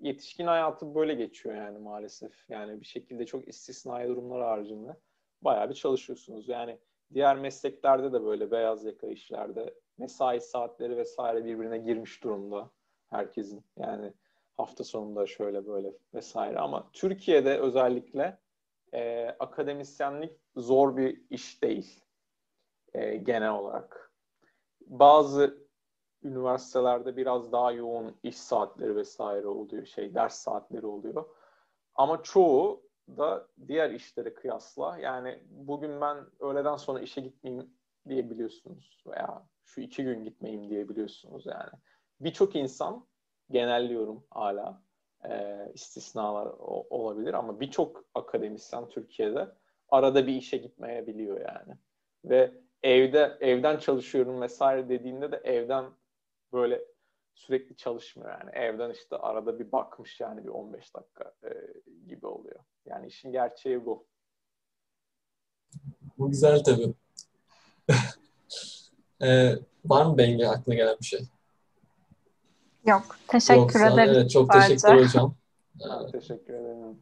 yetişkin hayatı böyle geçiyor yani maalesef. Yani bir şekilde çok istisnai durumlar haricinde bayağı bir çalışıyorsunuz. Yani diğer mesleklerde de böyle beyaz yaka işlerde mesai saatleri vesaire birbirine girmiş durumda herkesin. Yani hafta sonunda şöyle böyle vesaire ama Türkiye'de özellikle e, akademisyenlik zor bir iş değil e, genel olarak. Bazı üniversitelerde biraz daha yoğun iş saatleri vesaire oluyor, şey ders saatleri oluyor. Ama çoğu da diğer işlere kıyasla yani bugün ben öğleden sonra işe gitmeyeyim diyebiliyorsunuz veya şu iki gün gitmeyeyim diyebiliyorsunuz yani. Birçok insan genelliyorum hala e, istisnalar o, olabilir ama birçok akademisyen Türkiye'de arada bir işe gitmeyebiliyor yani. Ve evde evden çalışıyorum vesaire dediğinde de evden böyle sürekli çalışmıyor yani. Evden işte arada bir bakmış yani bir 15 dakika e, gibi oluyor. Yani işin gerçeği bu. Bu güzel tabii. ee, var mı Bengi aklına gelen bir şey? Yok. Teşekkür Yoksa, ederim. Evet, çok teşekkür hocam. Ben teşekkür ederim.